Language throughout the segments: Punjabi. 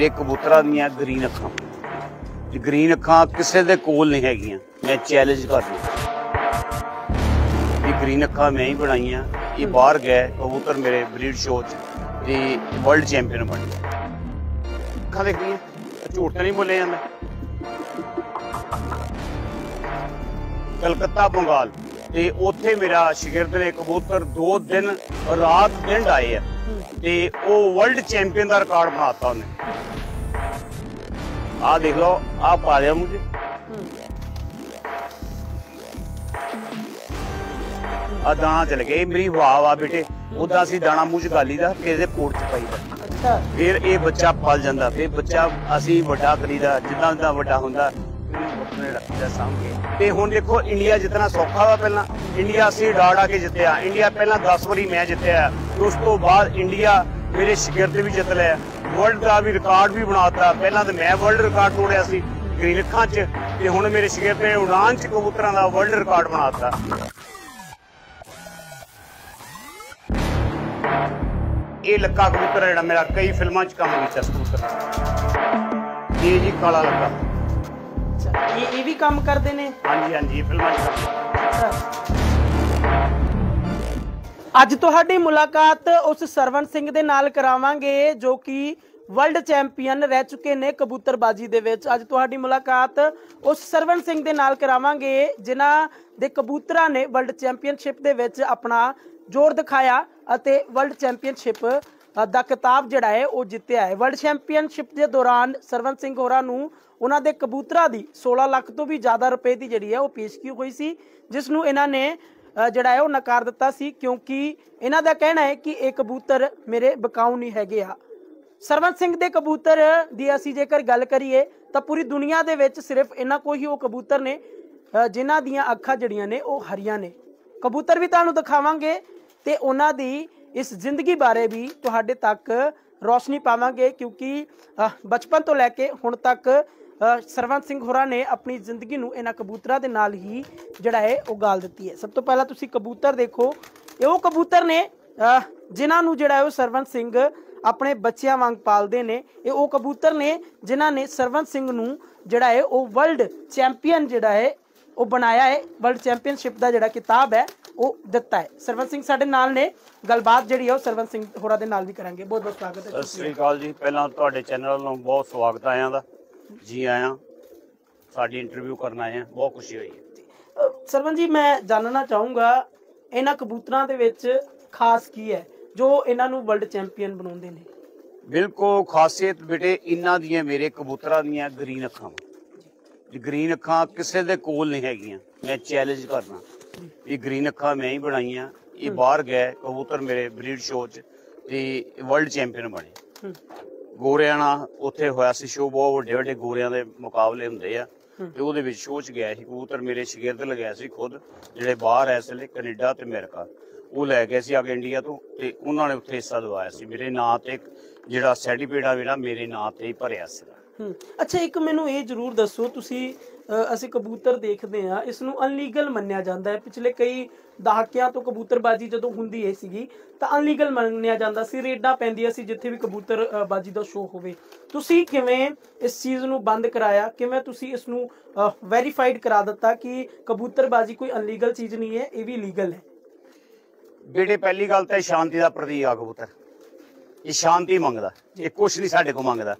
ਇਹ ਕਬੂਤਰਾਂ ਦੀਆਂ ਗ੍ਰੀਨ ਅੱਖਾਂ ਇਹ ਗ੍ਰੀਨ ਅੱਖਾਂ ਕਿਸੇ ਦੇ ਕੋਲ ਨਹੀਂ ਹੈਗੀਆਂ ਮੈਂ ਚੈਲੰਜ ਕਰਦਾ ਇਹ ਗ੍ਰੀਨ ਅੱਖਾਂ ਮੈਂ ਹੀ ਬਣਾਈਆਂ ਇਹ ਬਾਹਰ ਗਏ ਕਬੂਤਰ ਮੇਰੇ ਬਰੀਡ ਸ਼ੋਅ 'ਚ ਤੇ ਵਰਲਡ ਚੈਂਪੀਅਨ ਬਣ ਗਏ ਅੱਖਾਂ ਦੇਖੀਆਂ ਝੂਠ ਤਾਂ ਨਹੀਂ ਬੋਲਿਆ ਜਾਂਦਾ ਕਲਕੱਤਾ ਬੰਗਾਲ ਤੇ ਉੱਥੇ ਮੇਰਾ ਸ਼ਾਗਿਰਦ ਨੇ ਕਬੂਤਰ ਦੋ ਦਿਨ ਰਾਤ ਦਿਨ ਆਏ ਆ ਤੇ ਉਹ ਵਰਲਡ ਚੈਂਪੀਅਨ ਦਾ ਰਿਕਾਰਡ ਬਣਾਤਾ ਉਹਨੇ। ਆ ਦੇਖ ਲਓ ਆ ਪਾ ਲਿਆ ਮੁਝੇ ਆ ਦਾਣਾ ਚਲ ਗਏ। ਮੇਰੀ ਵਾਹ ਵਾਹ ਬੇਟੇ ਉਹਦਾ ਅਸੀਂ ਦਾਣਾ ਮੂੰਹ ਚ ਗਾਲੀ ਦਾ ਕਿਸੇ ਦੇ ਪੋਟ ਚ ਪਾਈਦਾ ਫਿਰ ਇਹ ਬੱਚਾ ਪਲ ਜਾਂਦਾ ਫਿਰ ਬੱਚਾ ਅਸੀਂ ਵੱਡਾ ਕਰੀਦਾ ਜਿੱਦਾਂ ਜਿੱਦਾਂ ਵੱਡਾ ਹੁੰਦਾ ਇਹਨੂੰ ਸਾਹਮਣੇ। ਤੇ ਹੁਣ ਦੇਖੋ, ਇੰਡੀਆ ਜਿਤਨਾ ਸੌਖਾ ਵਾ ਪਹਿਲਾਂ। ਇੰਡੀਆ ਅਸੀਂ ਡਾੜਾ ਕੇ ਜਿੱਤਿਆ। ਇੰਡੀਆ ਪਹਿਲਾਂ 10 ਵਾਰੀ ਮੈਂ ਜਿੱਤਿਆ। ਉਸ ਤੋਂ ਬਾਅਦ ਇੰਡੀਆ ਮੇਰੇ ਸ਼ਾਗਿਰਦ ਵੀ ਜਿੱਤ ਲਿਆ। ਵਰਲਡ ਦਾ ਵੀ ਰਿਕਾਰਡ ਵੀ ਬਣਾਤਾ। ਪਹਿਲਾਂ ਤਾਂ ਮੈਂ ਵਰਲਡ ਰਿਕਾਰਡ ਤੋੜਿਆ ਸੀ ਗ੍ਰੀਨ 'ਚ। ਤੇ ਹੁਣ ਮੇਰੇ ਸ਼ਾਗਿਰਦ ਨੇ ਉਡਾਨ 'ਚ ਕਬੂਤਰਾਂ ਦਾ ਵਰਲਡ ਰਿਕਾਰਡ ਬਣਾਤਾ। ਇਹ ਲੱਕਾ ਕਬੂਤਰ ਜਿਹੜਾ ਮੇਰਾ, ਕਈ ਫਿਲਮਾਂ ਚ ਕੰਮ ਕੀਤਾ ਸੀ ਕਬੂਤਰ। ਇਹ ਜੀ ਕਾਲਾ ਲੱਕਾ। ਅੱਛਾ ਇਹ ਇਹ ਵੀ ਕੰਮ ਕਰਦੇ ਨੇ? ਹਾਂਜੀ ਹਾਂਜੀ ਫਿਲਮਾਂ 'ਚ ਕੰਮ ਅੱਜ ਤੁਹਾਡੀ ਮੁਲਾਕਾਤ ਉਸ ਸਰਵਨ ਸਿੰਘ ਦੇ ਨਾਲ ਕਰਾਵਾਂਗੇ ਜੋ ਕਿ ਵਰਲਡ ਚੈਂਪੀਅਨ ਰਹਿ ਚੁੱਕੇ ਨੇ ਕਬੂਤਰਬਾਜੀ ਦੇ ਵਿੱਚ। ਅੱਜ ਤੁਹਾਡੀ ਮੁਲਾਕਾਤ ਉਸ ਸਰਵਨ ਸਿੰਘ ਦੇ ਨਾਲ ਕਰਾਵਾਂਗੇ ਜਿਨ੍ਹਾਂ ਦੇ ਕਬੂਤਰਾਂ ਨੇ ਵਰਲਡ ਚੈਂਪੀਅਨਸ਼ਿਪ ਦੇ ਵਿੱਚ ਆਪਣਾ ਜ਼ੋਰ ਦਿਖਾਇਆ ਅਤੇ ਵਰਲਡ ਚੈਂਪੀਅਨਸ਼ਿਪ ਦਾ ਕਿਤਾਬ ਜਿਹੜਾ ਹੈ, ਉਹ ਜਿੱਤਿਆ ਹੈ। ਵਰਲਡ ਚੈਂਪੀਅਨਸ਼ਿਪ ਦੇ ਦੌਰਾਨ ਸਰਵਨ ਸਿੰਘ ਹੋਰਾਂ ਨੂੰ ਉਹਨਾਂ ਦੇ ਕਬੂਤਰਾਂ ਦੀ 16 ਲੱਖ ਤੋਂ ਵੀ ਜ਼ਿਆਦਾ ਰੁਪਏ ਦੀ ਜਿਹੜੀ ਹੈ, ਉਹ ਪੇਸ਼ਗੀ ਹੋਈ ਸੀ, ਜਿਸ ਨੂੰ ਇਹਨਾਂ ਨੇ ਜਿਹੜਾ ਹੈ, ਉਹ ਨਕਾਰ ਦਿੱਤਾ ਸੀ, ਕਿਉਂਕਿ ਇਹਨਾਂ ਦਾ ਕਹਿਣਾ ਹੈ ਕਿ ਇਹ ਕਬੂਤਰ ਮੇਰੇ ਬਕਾਊ ਨਹੀਂ ਹੈਗੇ ਆ। ਸਰਵਨ ਸਿੰਘ ਦੇ ਕਬੂਤਰ ਦੀ ਅਸੀਂ ਜੇਕਰ ਗੱਲ ਕਰੀਏ, ਤਾਂ ਪੂਰੀ ਦੁਨੀਆ ਦੇ ਵਿੱਚ ਸਿਰਫ ਇਹਨਾਂ ਕੋਈ ਹੀ ਉਹ ਕਬੂਤਰ ਨੇ ਜਿਨ੍ਹਾਂ ਦੀਆਂ ਅੱਖਾਂ ਜਿਹੜੀਆਂ ਨੇ, ਉਹ ਹਰੀਆਂ ਨੇ। ਕਬੂਤਰ ਵੀ ਤੁਹਾਨੂੰ ਦਿਖਾਵਾਂਗੇ, ਤੇ ਉਹਨਾਂ ਦੀ ਇਸ ਜ਼ਿੰਦਗੀ ਬਾਰੇ ਵੀ ਤੁਹਾਡੇ ਤੱਕ ਰੋਸ਼ਨੀ ਪਾਵਾਂਗੇ ਕਿਉਂਕਿ ਬਚਪਨ ਤੋਂ ਲੈ ਕੇ ਹੁਣ ਤੱਕ ਸਰਵੰਤ ਸਿੰਘ ਹੋਰਾਂ ਨੇ ਆਪਣੀ ਜ਼ਿੰਦਗੀ ਨੂੰ ਇਹਨਾਂ ਕਬੂਤਰਾਂ ਦੇ ਨਾਲ ਹੀ ਜਿਹੜਾ ਹੈ ਉਹ ਗਾਲ ਦਿੱਤੀ ਹੈ। ਸਭ ਤੋਂ ਪਹਿਲਾਂ ਤੁਸੀਂ ਕਬੂਤਰ ਦੇਖੋ। ਇਹ ਉਹ ਕਬੂਤਰ ਨੇ ਅ, ਜਿਨ੍ਹਾਂ ਨੂੰ ਜਿਹੜਾ ਹੈ ਉਹ ਸਰਵੰਤ ਸਿੰਘ ਆਪਣੇ ਬੱਚਿਆਂ ਵਾਂਗ ਪਾਲਦੇ ਨੇ। ਇਹ ਉਹ ਕਬੂਤਰ ਨੇ ਜਿਨ੍ਹਾਂ ਨੇ ਸਰਵੰਤ ਸਿੰਘ ਨੂੰ ਜਿਹੜਾ ਹੈ ਉਹ ਵਰਲਡ ਚੈਂਪੀਅਨ ਜਿਹੜਾ ਹੈ ਉਹ ਬਣਾਇਆ ਹੈ ਵਰਲਡ ਚੈਂਪੀਅਨਸ਼ਿਪ ਦਾ ਜਿਹੜਾ ਕਿਤਾਬ ਹੈ ਉਹ ਦਿੱਤਾ ਹੈ। ਸਰਵਨ ਸਿੰਘ ਸਾਡੇ ਨਾਲ ਨੇ। ਗੱਲਬਾਤ ਜਿਹੜੀ ਹੈ ਉਹ ਸਰਵਨ ਸਿੰਘ ਹੋਰਾਂ ਦੇ ਨਾਲ ਵੀ ਕਰਾਂਗੇ। ਬਹੁਤ ਬਹੁਤ ਸਵਾਗਤ ਹੈ। ਸਤਿ ਸ੍ਰੀ ਅਕਾਲ ਜੀ। ਪਹਿਲਾਂ ਤੁਹਾਡੇ ਚੈਨਲ ਨੂੰ ਬਹੁਤ ਸਵਾਗਤ ਆਇਆਂ ਦਾ। ਜੀ ਆਇਆਂ ਸਾਡੀ ਇੰਟਰਵਿਊ ਕਰਨ ਆਏ ਆ। ਬਹੁਤ ਖੁਸ਼ੀ ਹੋਈ ਹੈ। ਸਰਵਨ ਜੀ ਮੈਂ ਜਾਣਨਾ ਚਾਹੂੰਗਾ ਇਹਨਾਂ ਕਬੂਤਰਾਂ ਦੇ ਵਿੱਚ ਖਾਸ ਕੀ ਹੈ ਜੋ ਇਹਨਾਂ ਨੂੰ ਵਰਲਡ ਚੈਂਪੀਅਨ ਬਣਾਉਂਦੇ ਨੇ? ਬਿਲਕੁਲ ਖਾਸੀਅਤ ਬੇਟੇ ਇਹਨਾਂ ਦੀਆਂ ਮੇਰੇ ਕਬੂਤਰਾਂ ਦੀਆਂ ਗ੍ਰੀਨ ਅੱਖਾਂ ਗ੍ਰੀਨ ਅੱਖਾਂ ਕਿਸੇ ਦੇ ਕੋਲ ਨਹੀਂ ਹੈਗੀਆਂ। ਮੈਂ ਚੈਲੰਜ ਕਰਨਾ ਇਹ ਗ੍ਰੀਨ ਅੱਖਾਂ ਮੈਂ ਹੀ ਬਣਾਈਆਂ। ਇਹ ਬਾਹਰ ਗਏ, ਕਬੂਤਰ ਮੇਰੇ ਬਰੀਡ ਸ਼ੋਅ 'ਚ ਤੇ ਵਰਲਡ ਚੈਂਪੀਅਨ ਬਣੇ। ਗੋਰਿਆਂ ਨਾਲ ਉੱਥੇ ਹੋਇਆ ਸੀ ਸ਼ੋਅ ਬਹੁਤ ਵੱਡੇ ਵੱਡੇ ਗੋਰਿਆਂ ਦੇ ਮੁਕਾਬਲੇ ਹੁੰਦੇ ਆ। ਤੇ ਉਹਦੇ ਵਿੱਚ ਸ਼ੋਅ 'ਚ ਗਿਆ ਸੀ। ਕਬੂਤਰ ਮੇਰੇ ਸ਼ਾਗਿਰਦ ਲਗਾਇਆ ਸੀ ਖੁਦ, ਜਿਹੜੇ ਬਾਹਰ ਐ ਇਸ ਵੇਲੇ ਕੈਨੇਡਾ ਤੇ ਅਮਰੀਕਾ। ਉਹ ਲੈ ਗਏ ਸੀ ਆ ਕੇ ਇੰਡੀਆ ਤੋਂ ਤੇ ਉਹਨਾਂ ਨੇ ਉੱਥੇ ਹਿੱਸਾ ਦਵਾਇਆ ਸੀ। ਮੇਰੇ ਨਾਂ ਤੇ ਜਿਹੜਾ ਸਰਟੀਫਿਕੇਟ ਆ ਜਿਹੜਾ ਮੇਰੇ ਨਾਂ ਤੇ ਹੀ ਭਰਿਆ ਸੀ ਹੂੰ। ਅੱਛਾ, ਇੱਕ ਮੈਨੂੰ ਇਹ ਜਰੂਰ ਦੱਸੋ, ਤੁਸੀਂ ਅਸੀਂ ਕਬੂਤਰ ਦੇਖਦੇ ਆ ਇਸ ਨੂੰ ਅਨਲੀਗਲ ਮੰਨਿਆ ਜਾਂਦਾ ਹੈ। ਪਿਛਲੇ ਕਈ ਦਹਾਕਿਆਂ ਤੋਂ ਕਬੂਤਰਬਾਜੀ ਜਦੋਂ ਹੁੰਦੀ ਹੈ ਸੀਗੀ, ਤਾਂ ਅਨਲੀਗਲ ਮੰਨਿਆ ਜਾਂਦਾ ਸੀ। ਰੇਡਾਂ ਪੈਂਦੀਆਂ ਸੀ ਜਿੱਥੇ ਵੀ ਕਬੂਤਰ ਬਾਜੀ ਦਾ ਸ਼ੋਅ ਹੋਵੇ। ਤੁਸੀਂ ਕਿਵੇਂ ਇਸ ਚੀਜ਼ ਨੂੰ ਬੰਦ ਕਰਾਇਆ? ਕਿਵੇਂ ਤੁਸੀਂ ਇਸ ਨੂੰ ਵੈਰੀਫਾਈਡ ਕਰਾ ਦਿੱਤਾ ਕਿ ਕਬੂਤਰਬਾਜੀ ਕੋਈ ਅਨਲੀਗਲ ਚੀਜ਼ ਨਹੀਂ ਹੈ, ਇਹ ਵੀ ਲੀਗਲ ਹੈ? ਬੇਟੇ, ਪਹਿਲੀ ਗੱਲ ਤਾਂ ਸ਼ਾਂਤੀ ਦਾ ਪ੍ਰਤੀਕ ਆ ਕਬੂਤਰ। ਇਹ ਸ਼ਾਂਤੀ ਮੰਗਦਾ। ਇਹ ਕੁਛ ਨਹੀਂ ਸਾਡੇ ਕੋਲ ਮੰਗਦਾ।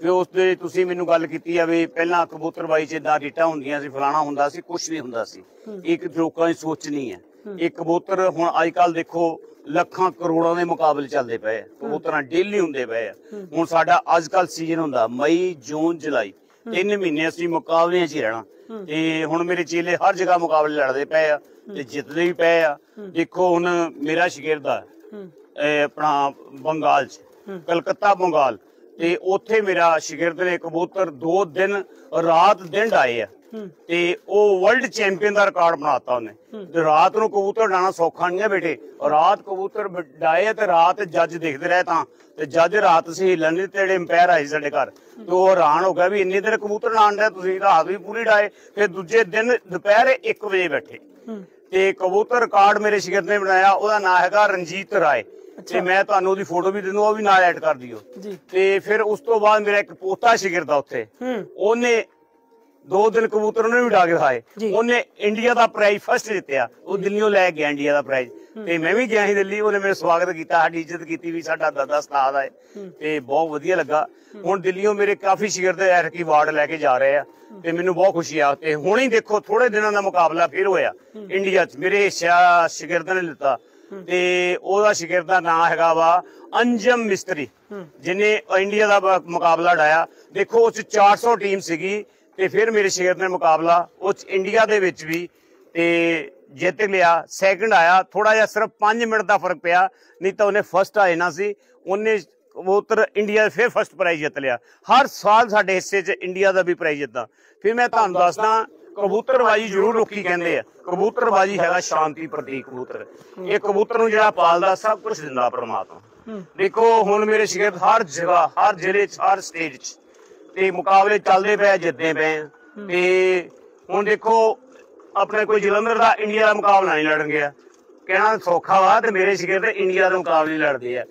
ਫਿਰ ਉਸ ਦੇ ਤੁਸੀਂ ਮੈਨੂੰ ਗੱਲ ਕੀਤੀ ਆ ਵੀ ਪਹਿਲਾਂ ਕਬੂਤਰਬਾਈ ਚ ਇਦਾਂ ਰੀਟਾਂ ਹੁੰਦੀਆਂ ਸੀ ਫਲਾਣਾ ਹੁੰਦਾ ਸੀ ਕੁਛ ਨਹੀਂ ਹੁੰਦਾ ਸੀ। ਇੱਕ ਲੋਕਾਂ ਦੀ ਸੋਚ ਨਹੀਂ ਹੈ। ਇਹ ਕਬੂਤਰ ਹੁਣ ਅੱਜ ਕੱਲ ਦੇਖੋ ਲੱਖਾਂ ਕਰੋੜਾਂ ਦੇ ਮੁਕਾਬਲੇ ਚੱਲਦੇ ਪਏ ਕਬੂਤਰਾਂ ਡੇਲੀ ਹੁੰਦੇ ਪਏ ਆ। ਹੁਣ ਸਾਡਾ ਅੱਜ ਕੱਲ ਸੀਜ਼ਨ ਹੁੰਦਾ ਮਈ ਜੂਨ ਜੁਲਾਈ। ਤਿੰਨ ਮਹੀਨੇ ਅਸੀਂ ਮੁਕਾਬਲਿਆਂ 'ਚ ਹੀ ਰਹਿਣਾ। ਤੇ ਹੁਣ ਮੇਰੇ ਚੇਲੇ ਹਰ ਜਗ੍ਹਾ ਮੁਕਾਬਲੇ ਲੜਦੇ ਪਏ ਆ ਤੇ ਜਿੱਤਦੇ ਵੀ ਪਏ ਆ। ਦੇਖੋ ਹੁਣ ਮੇਰਾ ਸ਼ਾਗਿਰਦ ਆ ਆਪਣਾ ਬੰਗਾਲ ਚ ਕਲਕੱਤਾ ਬੰਗਾਲ। ਤੇ ਉੱਥੇ ਮੇਰਾ ਸ਼ਾਗਿਰਦ ਨੇ ਕਬੂਤਰ ਦੋ ਦਿਨ ਰਾਤ ਦਿਨ ਆਏ ਆ। ਤੇ ਉਹ ਵਰਲਡ ਚੈਂਪੀਅਨ ਦਾ ਰਿਕਾਰਡ ਬਣਾਤਾ ਉਹਨੇ। ਤੇ ਰਾਤ ਨੂੰ ਕਬੂਤਰ ਡਾਣਾ ਸੌਖਾ ਨਹੀਂ ਹੈ ਬੇਟੇ। ਰਾਤ ਕਬੂਤਰ ਡਾਏ ਤੇ ਰਾਤ ਜੱਜ ਦੇਖਦੇ ਰਹੇ ਤਾਂ। ਤੇ ਜੱਜ ਰਾਤ ਸੀ ਹਿੱਲਣ ਤੇ ਜਿਹੜੇ ਅੰਪਾਇਰ ਆਏ ਸਾਡੇ ਘਰ। ਤੇ ਉਹ ਹੈਰਾਨ ਹੋ ਗਿਆ ਵੀ ਇੰਨੇ ਦਿਨ ਕਬੂਤਰ ਡਾਣ ਡਿਆ ਤੁਸੀਂ ਰਾਤ ਵੀ ਪੂਰੀ ਡਾਏ। ਫਿਰ ਦੂਜੇ ਦਿਨ ਦੁਪਹਿਰੇ 1 ਵਜੇ ਬੈਠੇ। ਤੇ ਕਬੂਤਰ ਰਿਕਾਰਡ ਮੇਰੇ ਸ਼ਾਗਿਰਦ ਨੇ ਬਣਾਇਆ ਉਹਦਾ ਨਾਮ ਹੈਗਾ ਰਣਜੀਤ ਰਾਏ। ਤੇ ਮੈਂ ਤੁਹਾਨੂੰ ਉਹਦੀ ਫੋਟੋ ਵੀ ਦੇ ਦੂੰਗਾ ਉਹ ਵੀ ਨਾਲ ਐਡ ਕਰ ਦਿਓ। ਜੀ। ਤੇ ਫਿਰ ਉਸ ਤੋਂ ਬਾਅਦ ਮੇਰਾ ਇੱਕ ਪੋਤਾ ਸ਼ਾਗਿਰਦ ਆ ਉੱਥੇ ਉਹਨੇ ਦੋ ਦਿਨ ਕਬੂਤਰ ਉਹਨੇ ਵੀ ਉਡਾ ਕੇ ਦਿਖਾਏ। ਉਹਨੇ ਇੰਡੀਆ ਦਾ ਪ੍ਰਾਈਜ਼ ਫਸਟ ਜਿੱਤਿਆ। ਉਹ ਦਿੱਲੀੋਂ ਲੈ ਕੇ ਗਿਆ ਇੰਡੀਆ ਦਾ ਪ੍ਰਾਈਜ਼ ਤੇ ਮੈਂ ਵੀ ਗਿਆ ਸੀ ਦਿੱਲੀ ਉਹਨੇ ਮੇਰਾ ਸਵਾਗਤ ਕੀਤਾ ਸਾਡੀ ਇੱਜ਼ਤ ਕੀਤੀ ਵੀ ਸਾਡਾ ਦਾਦਾ ਉਸਤਾਦ ਆਏ। ਤੇ ਬਹੁਤ ਵਧੀਆ ਲੱਗਾ। ਹੁਣ ਦਿੱਲੀੋਂ ਮੇਰੇ ਕਾਫੀ ਸ਼ਾਗਿਰਦ ਐਰਕੀ ਵਾਰਡ ਲੈ ਕੇ ਜਾ ਰਹੇ ਆ। ਤੇ ਮੈਨੂੰ ਬਹੁਤ ਖੁਸ਼ੀ ਆ। ਤੇ ਹੁਣੇ ਹੀ ਦੇਖੋ ਥੋੜੇ ਦਿਨਾਂ ਦਾ ਮੁਕਾਬਲਾ ਫਿਰ ਹੋਇਆ। ਇੰਡੀਆ 'ਚ ਮੇਰੇ ਸ਼ਾਗਿਰਦਾਂ ਨੇ ਲਿੱਤਾ। ਤੇ ਉਹਦਾ ਸ਼ਾਗਿਰਦ ਦਾ ਨਾਮ ਹੈਗਾ ਵਾ ਅੰਜਮ ਮਿਸਤਰੀ ਜਿਹਨੇ ਇੰਡੀਆ ਦਾ ਮੁਕਾਬਲਾ ਡਾਇਆ। ਦੇਖੋ ਉਸ 'ਚ 400 ਟੀਮ ਸੀਗੀ ਤੇ ਫਿਰ ਮੇਰੇ ਸ਼ਾਗਿਰਦ ਨੇ ਮੁਕਾਬਲਾ ਉਸ ਇੰਡੀਆ ਦੇ ਵਿੱਚ ਵੀ ਤੇ ਜਿੱਤ ਲਿਆ ਸੈਕੰਡ ਆਇਆ। ਥੋੜਾ ਜਿਹਾ ਸਿਰਫ 5 ਮਿੰਟ ਦਾ ਫ਼ਰਕ ਪਿਆ ਨਹੀਂ ਤਾਂ ਉਹਨੇ ਫਸਟ ਆ ਜਾਣਾ ਸੀ। ਉਹਨੇ ਕਬੂਤਰ ਇੰਡੀਆ ਫਿਰ ਫਸਟ ਪ੍ਰਾਈਜ਼ ਜਿੱਤ ਲਿਆ। ਹਰ ਸਾਲ ਸਾਡੇ ਹਿੱਸੇ 'ਚ ਇੰਡੀਆ ਦਾ ਵੀ ਪ੍ਰਾਈਜ਼ ਜਿੱਤਾਂ ਫਿਰ ਮੈਂ ਤੁਹਾਨੂੰ ਦੱਸਦਾ ਕਬੂਤਰਬਾਜੀ ਜ਼ਰੂਰ ਲੋਕੀ ਕਹਿੰਦੇ ਆ। ਕਬੂਤਰਬਾਜੀ ਹੈਗਾ ਸ਼ਾਂਤੀ ਪ੍ਰਤੀਕ ਕਬੂਤਰ। ਇਹ ਕਬੂਤਰ ਨੂੰ ਜਿਹੜਾ ਪਾਲਦਾ ਸਭ ਕੁਝ ਦਿੰਦਾ ਪ੍ਰਮਾਤਮਾ। ਦੇਖੋ ਹੁਣ ਮੇਰੇ ਸ਼ਾਗਿਰਦ ਹਰ ਜਗ੍ਹਾ ਹਰ ਜ਼ਿਲ੍ਹੇ 'ਚ ਹਰ ਸਟੇਟ 'ਚ ਤੇ ਮੁਕਾਬਲੇ ਚੱਲਦੇ ਪਏ ਜਿੱਤਦੇ ਪਏ। ਤੇ ਹੁਣ ਦੇਖੋ ਆਪਣੇ ਕੋਈ ਜਲੰਧਰ ਦਾ ਇੰਡੀਆ ਦਾ ਮੁਕਾਬਲਾ ਨਹੀਂ ਲੜਨ ਗਿਆ। ਕਹਿਣਾ ਸੌਖਾ ਵਾ ਤੇ ਮੇਰੇ ਸ਼ਾਗਿਰਦ ਇੰਡੀਆ ਦਾ ਮੁਕਾਬਲੇ ਲੜਦੇ ਆ।